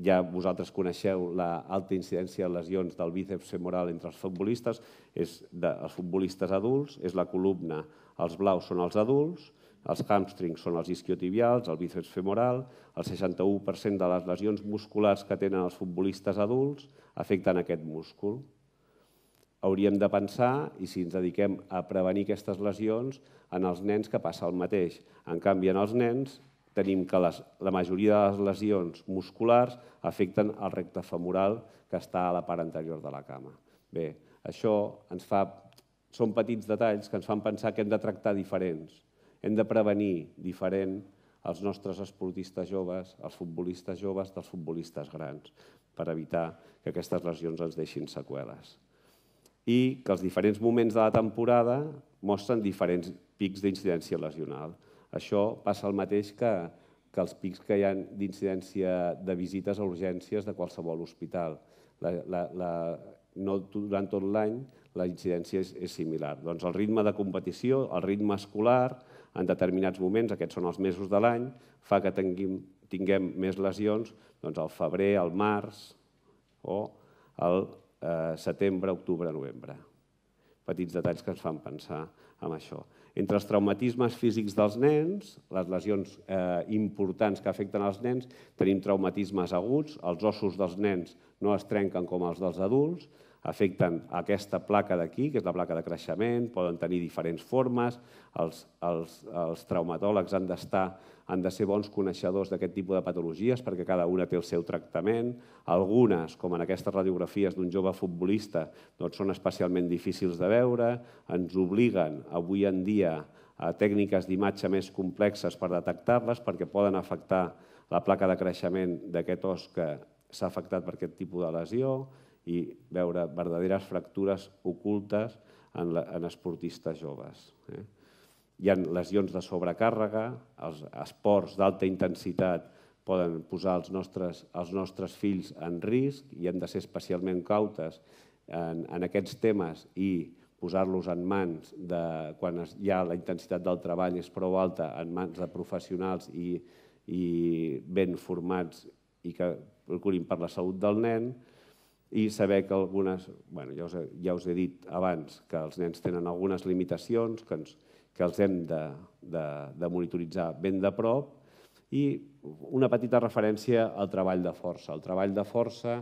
ja vosaltres coneixeu l'alta incidència de lesions del bíceps femoral entre els futbolistes, és dels futbolistes adults, és la columna, els blaus són els adults, els hamstrings són els isquiotibials, el bíceps femoral, el 61% de les lesions musculars que tenen els futbolistes adults afecten aquest múscul. Hauríem de pensar, i si ens dediquem a prevenir aquestes lesions, en els nens que passa el mateix. En canvi, en els nens tenim que les, la majoria de les lesions musculars afecten el recte femoral que està a la part anterior de la cama. Bé, això ens fa... Són petits detalls que ens fan pensar que hem de tractar diferents. Hem de prevenir diferent els nostres esportistes joves, els futbolistes joves dels futbolistes grans, per evitar que aquestes lesions ens deixin seqüeles. I que els diferents moments de la temporada mostren diferents pics d'incidència lesional. Això passa el mateix que, que els pics que hi ha d'incidència de visites a urgències de qualsevol hospital. La, la, la, no durant tot l'any la incidència és, és similar. Doncs el ritme de competició, el ritme escolar, en determinats moments, aquests són els mesos de l'any, fa que tinguem, tinguem més lesions doncs al febrer, al març o al eh, setembre, octubre, novembre. Petits detalls que ens fan pensar en això. Entre els traumatismes físics dels nens, les lesions eh, importants que afecten els nens, tenim traumatismes aguts, els ossos dels nens no es trenquen com els dels adults, afecten aquesta placa d'aquí, que és la placa de creixement, poden tenir diferents formes, els, els, els traumatòlegs han d'estar han de ser bons coneixedors d'aquest tipus de patologies perquè cada una té el seu tractament. Algunes, com en aquestes radiografies d'un jove futbolista, doncs són especialment difícils de veure, ens obliguen avui en dia a tècniques d'imatge més complexes per detectar-les perquè poden afectar la placa de creixement d'aquest os que s'ha afectat per aquest tipus de lesió, i veure verdaderes fractures ocultes en, la, en esportistes joves. Eh? Hi ha lesions de sobrecàrrega, els esports d'alta intensitat poden posar els nostres, els nostres fills en risc i hem de ser especialment cautes en, en aquests temes i posar-los en mans de, quan es, ja la intensitat del treball és prou alta, en mans de professionals i, i ben formats i que procurin per la salut del nen, i saber que algunes, bueno, ja, us he, ja us he dit abans que els nens tenen algunes limitacions, que, ens, que els hem de, de, de monitoritzar ben de prop, i una petita referència al treball de força. El treball de força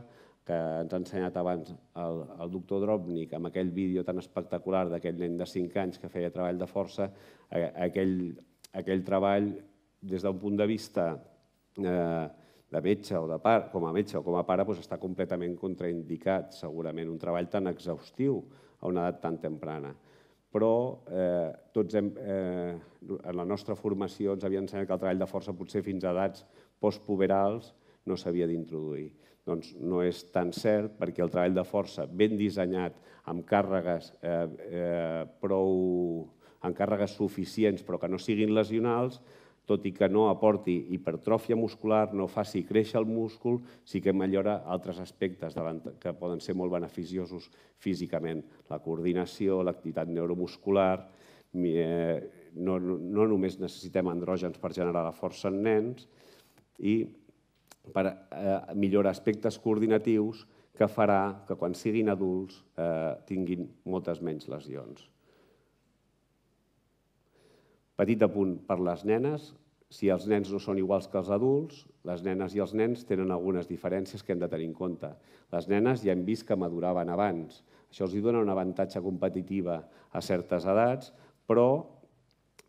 que ens ha ensenyat abans el, el doctor Drobnik amb aquell vídeo tan espectacular d'aquell nen de 5 anys que feia treball de força, aquell, aquell treball des d'un punt de vista eh, de metge o de pare, com a metge o com a pare doncs està completament contraindicat, segurament, un treball tan exhaustiu a una edat tan temprana. Però eh, tots hem, eh, en la nostra formació ens havien ensenyat que el treball de força potser fins a edats postpuberals no s'havia d'introduir. Doncs no és tan cert perquè el treball de força ben dissenyat amb càrregues eh, eh, prou amb càrregues suficients però que no siguin lesionals, tot i que no aporti hipertròfia muscular, no faci créixer el múscul, sí que millora altres aspectes que poden ser molt beneficiosos físicament. La coordinació, l'activitat neuromuscular, eh, no, no només necessitem andrògens per generar la força en nens, i per eh, millorar aspectes coordinatius que farà que quan siguin adults eh, tinguin moltes menys lesions. Petit apunt per les nenes, si els nens no són iguals que els adults, les nenes i els nens tenen algunes diferències que hem de tenir en compte. Les nenes ja hem vist que maduraven abans. Això els dona una avantatge competitiva a certes edats, però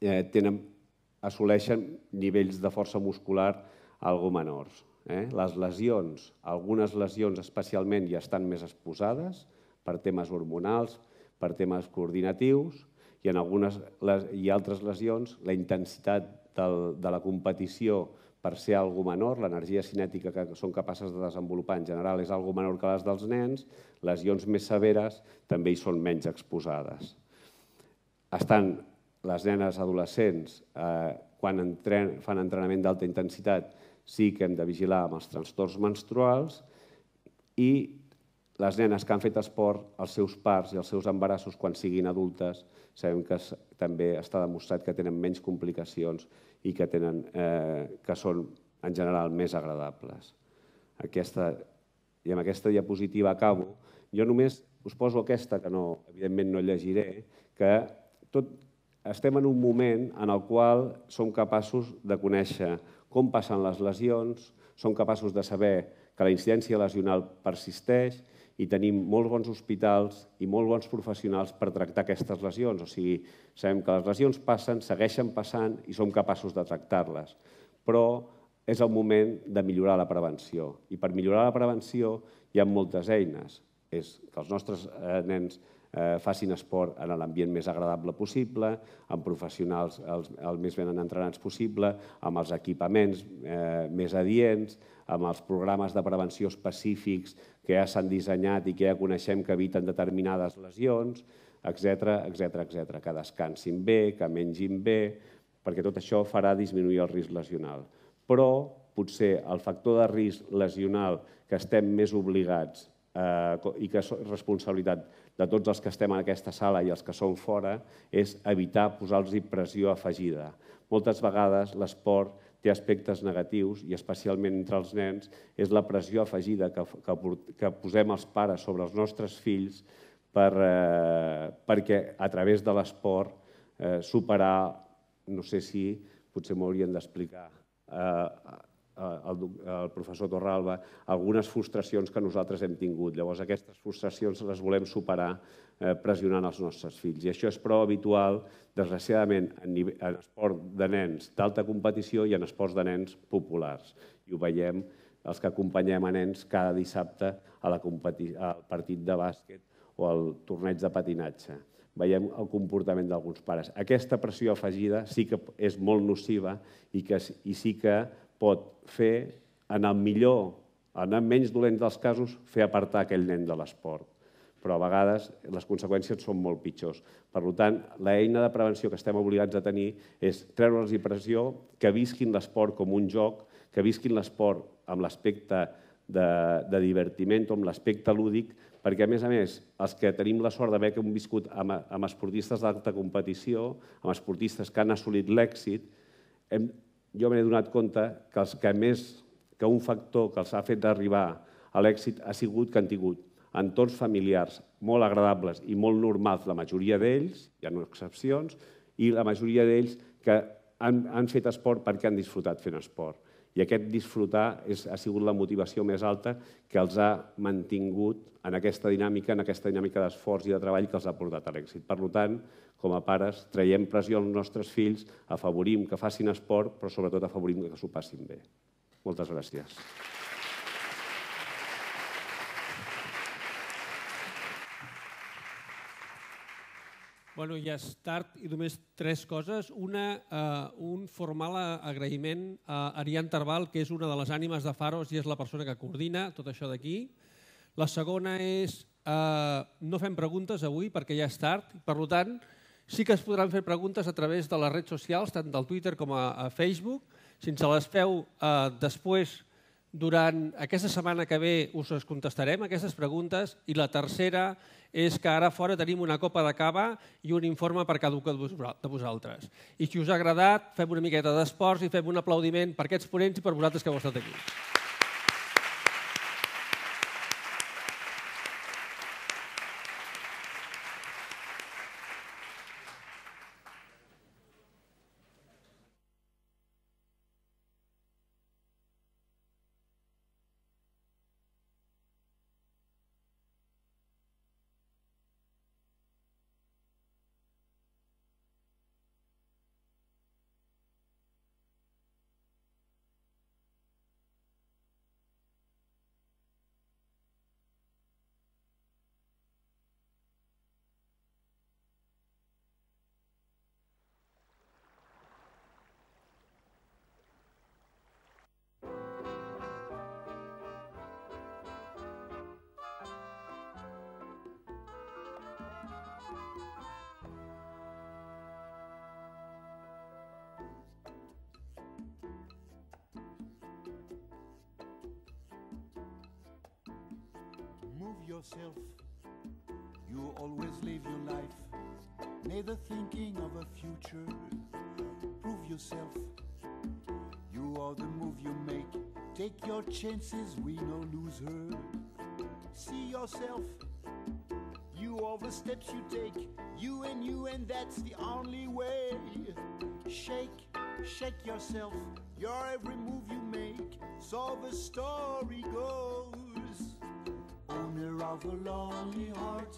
eh, tenen, assoleixen nivells de força muscular algo menors. Eh? Les lesions, algunes lesions especialment ja estan més exposades per temes hormonals, per temes coordinatius, i en algunes i altres lesions la intensitat del, de la competició per ser algo menor, l'energia cinètica que són capaces de desenvolupar en general és algo menor que les dels nens, lesions més severes també hi són menys exposades. Estan les nenes adolescents, eh, quan entren, fan entrenament d'alta intensitat, sí que hem de vigilar amb els trastorns menstruals i les nenes que han fet esport, els seus parts i els seus embarassos, quan siguin adultes, sabem que també està demostrat que tenen menys complicacions i que, tenen, eh, que són en general més agradables. Aquesta, I amb aquesta diapositiva acabo. Jo només us poso aquesta, que no, evidentment no llegiré, que tot, estem en un moment en el qual som capaços de conèixer com passen les lesions, som capaços de saber que la incidència lesional persisteix i tenim molts bons hospitals i molt bons professionals per tractar aquestes lesions. O sigui, sabem que les lesions passen, segueixen passant i som capaços de tractar-les. però és el moment de millorar la prevenció. I per millorar la prevenció hi ha moltes eines. És que els nostres eh, nens eh, facin esport en l'ambient més agradable possible, amb professionals els, els més ben entrenats possible, amb els equipaments eh, més adients, amb els programes de prevenció específics que ja s'han dissenyat i que ja coneixem que eviten determinades lesions, etc etc etc. que descansin bé, que mengin bé, perquè tot això farà disminuir el risc lesional. Però potser el factor de risc lesional que estem més obligats eh, i que és responsabilitat de tots els que estem en aquesta sala i els que són fora, és evitar posar-los pressió afegida. Moltes vegades l'esport té aspectes negatius i especialment entre els nens és la pressió afegida que, que, que posem els pares sobre els nostres fills per, eh, perquè a través de l'esport eh, superar, no sé si potser m'ho haurien d'explicar, eh, el, el professor Torralba, algunes frustracions que nosaltres hem tingut. Llavors, aquestes frustracions les volem superar eh, pressionant els nostres fills. I això és prou habitual, desgraciadament, en, en esport de nens d'alta competició i en esports de nens populars. I ho veiem els que acompanyem a nens cada dissabte a la al partit de bàsquet o al torneig de patinatge. Veiem el comportament d'alguns pares. Aquesta pressió afegida sí que és molt nociva i, que, i sí que pot fer, en el millor, en el menys dolent dels casos, fer apartar aquell nen de l'esport. Però a vegades les conseqüències són molt pitjors. Per tant, l'eina de prevenció que estem obligats a tenir és treure'ls pressió, que visquin l'esport com un joc, que visquin l'esport amb l'aspecte de, de divertiment o amb l'aspecte lúdic, perquè, a més a més, els que tenim la sort d'haver viscut amb, amb esportistes d'alta competició, amb esportistes que han assolit l'èxit, jo m'he donat compte que els que més que un factor que els ha fet arribar a l'èxit ha sigut que han tingut entorns familiars molt agradables i molt normals, la majoria d'ells, hi ha excepcions, i la majoria d'ells que han, han fet esport perquè han disfrutat fent esport. I aquest disfrutar és, ha sigut la motivació més alta que els ha mantingut en aquesta dinàmica, en aquesta dinàmica d'esforç i de treball que els ha portat a l'èxit. Per tant, com a pares, traiem pressió als nostres fills, afavorim que facin esport, però sobretot afavorim que s'ho passin bé. Moltes gràcies. Bueno, ja és tard i només tres coses. Una, eh, un formal agraïment a Ariane Tarbal, que és una de les ànimes de Faros i és la persona que coordina tot això d'aquí. La segona és, eh, no fem preguntes avui perquè ja és tard, per tant, sí que es podran fer preguntes a través de les redes socials, tant del Twitter com a, a Facebook. Si ens les feu eh, després, durant aquesta setmana que ve, us les contestarem, aquestes preguntes. I la tercera és que ara fora tenim una copa de cava i un informe per cada un de vosaltres. I si us ha agradat, fem una miqueta d'esports i fem un aplaudiment per aquests ponents i per vosaltres que heu estat aquí. Yourself. You always live your life, neither thinking of a future. Prove yourself. You are the move you make. Take your chances, win or lose her. See yourself. You are the steps you take. You and you, and that's the only way. Shake, shake yourself. Your every move you make. So the story goes of a lonely heart.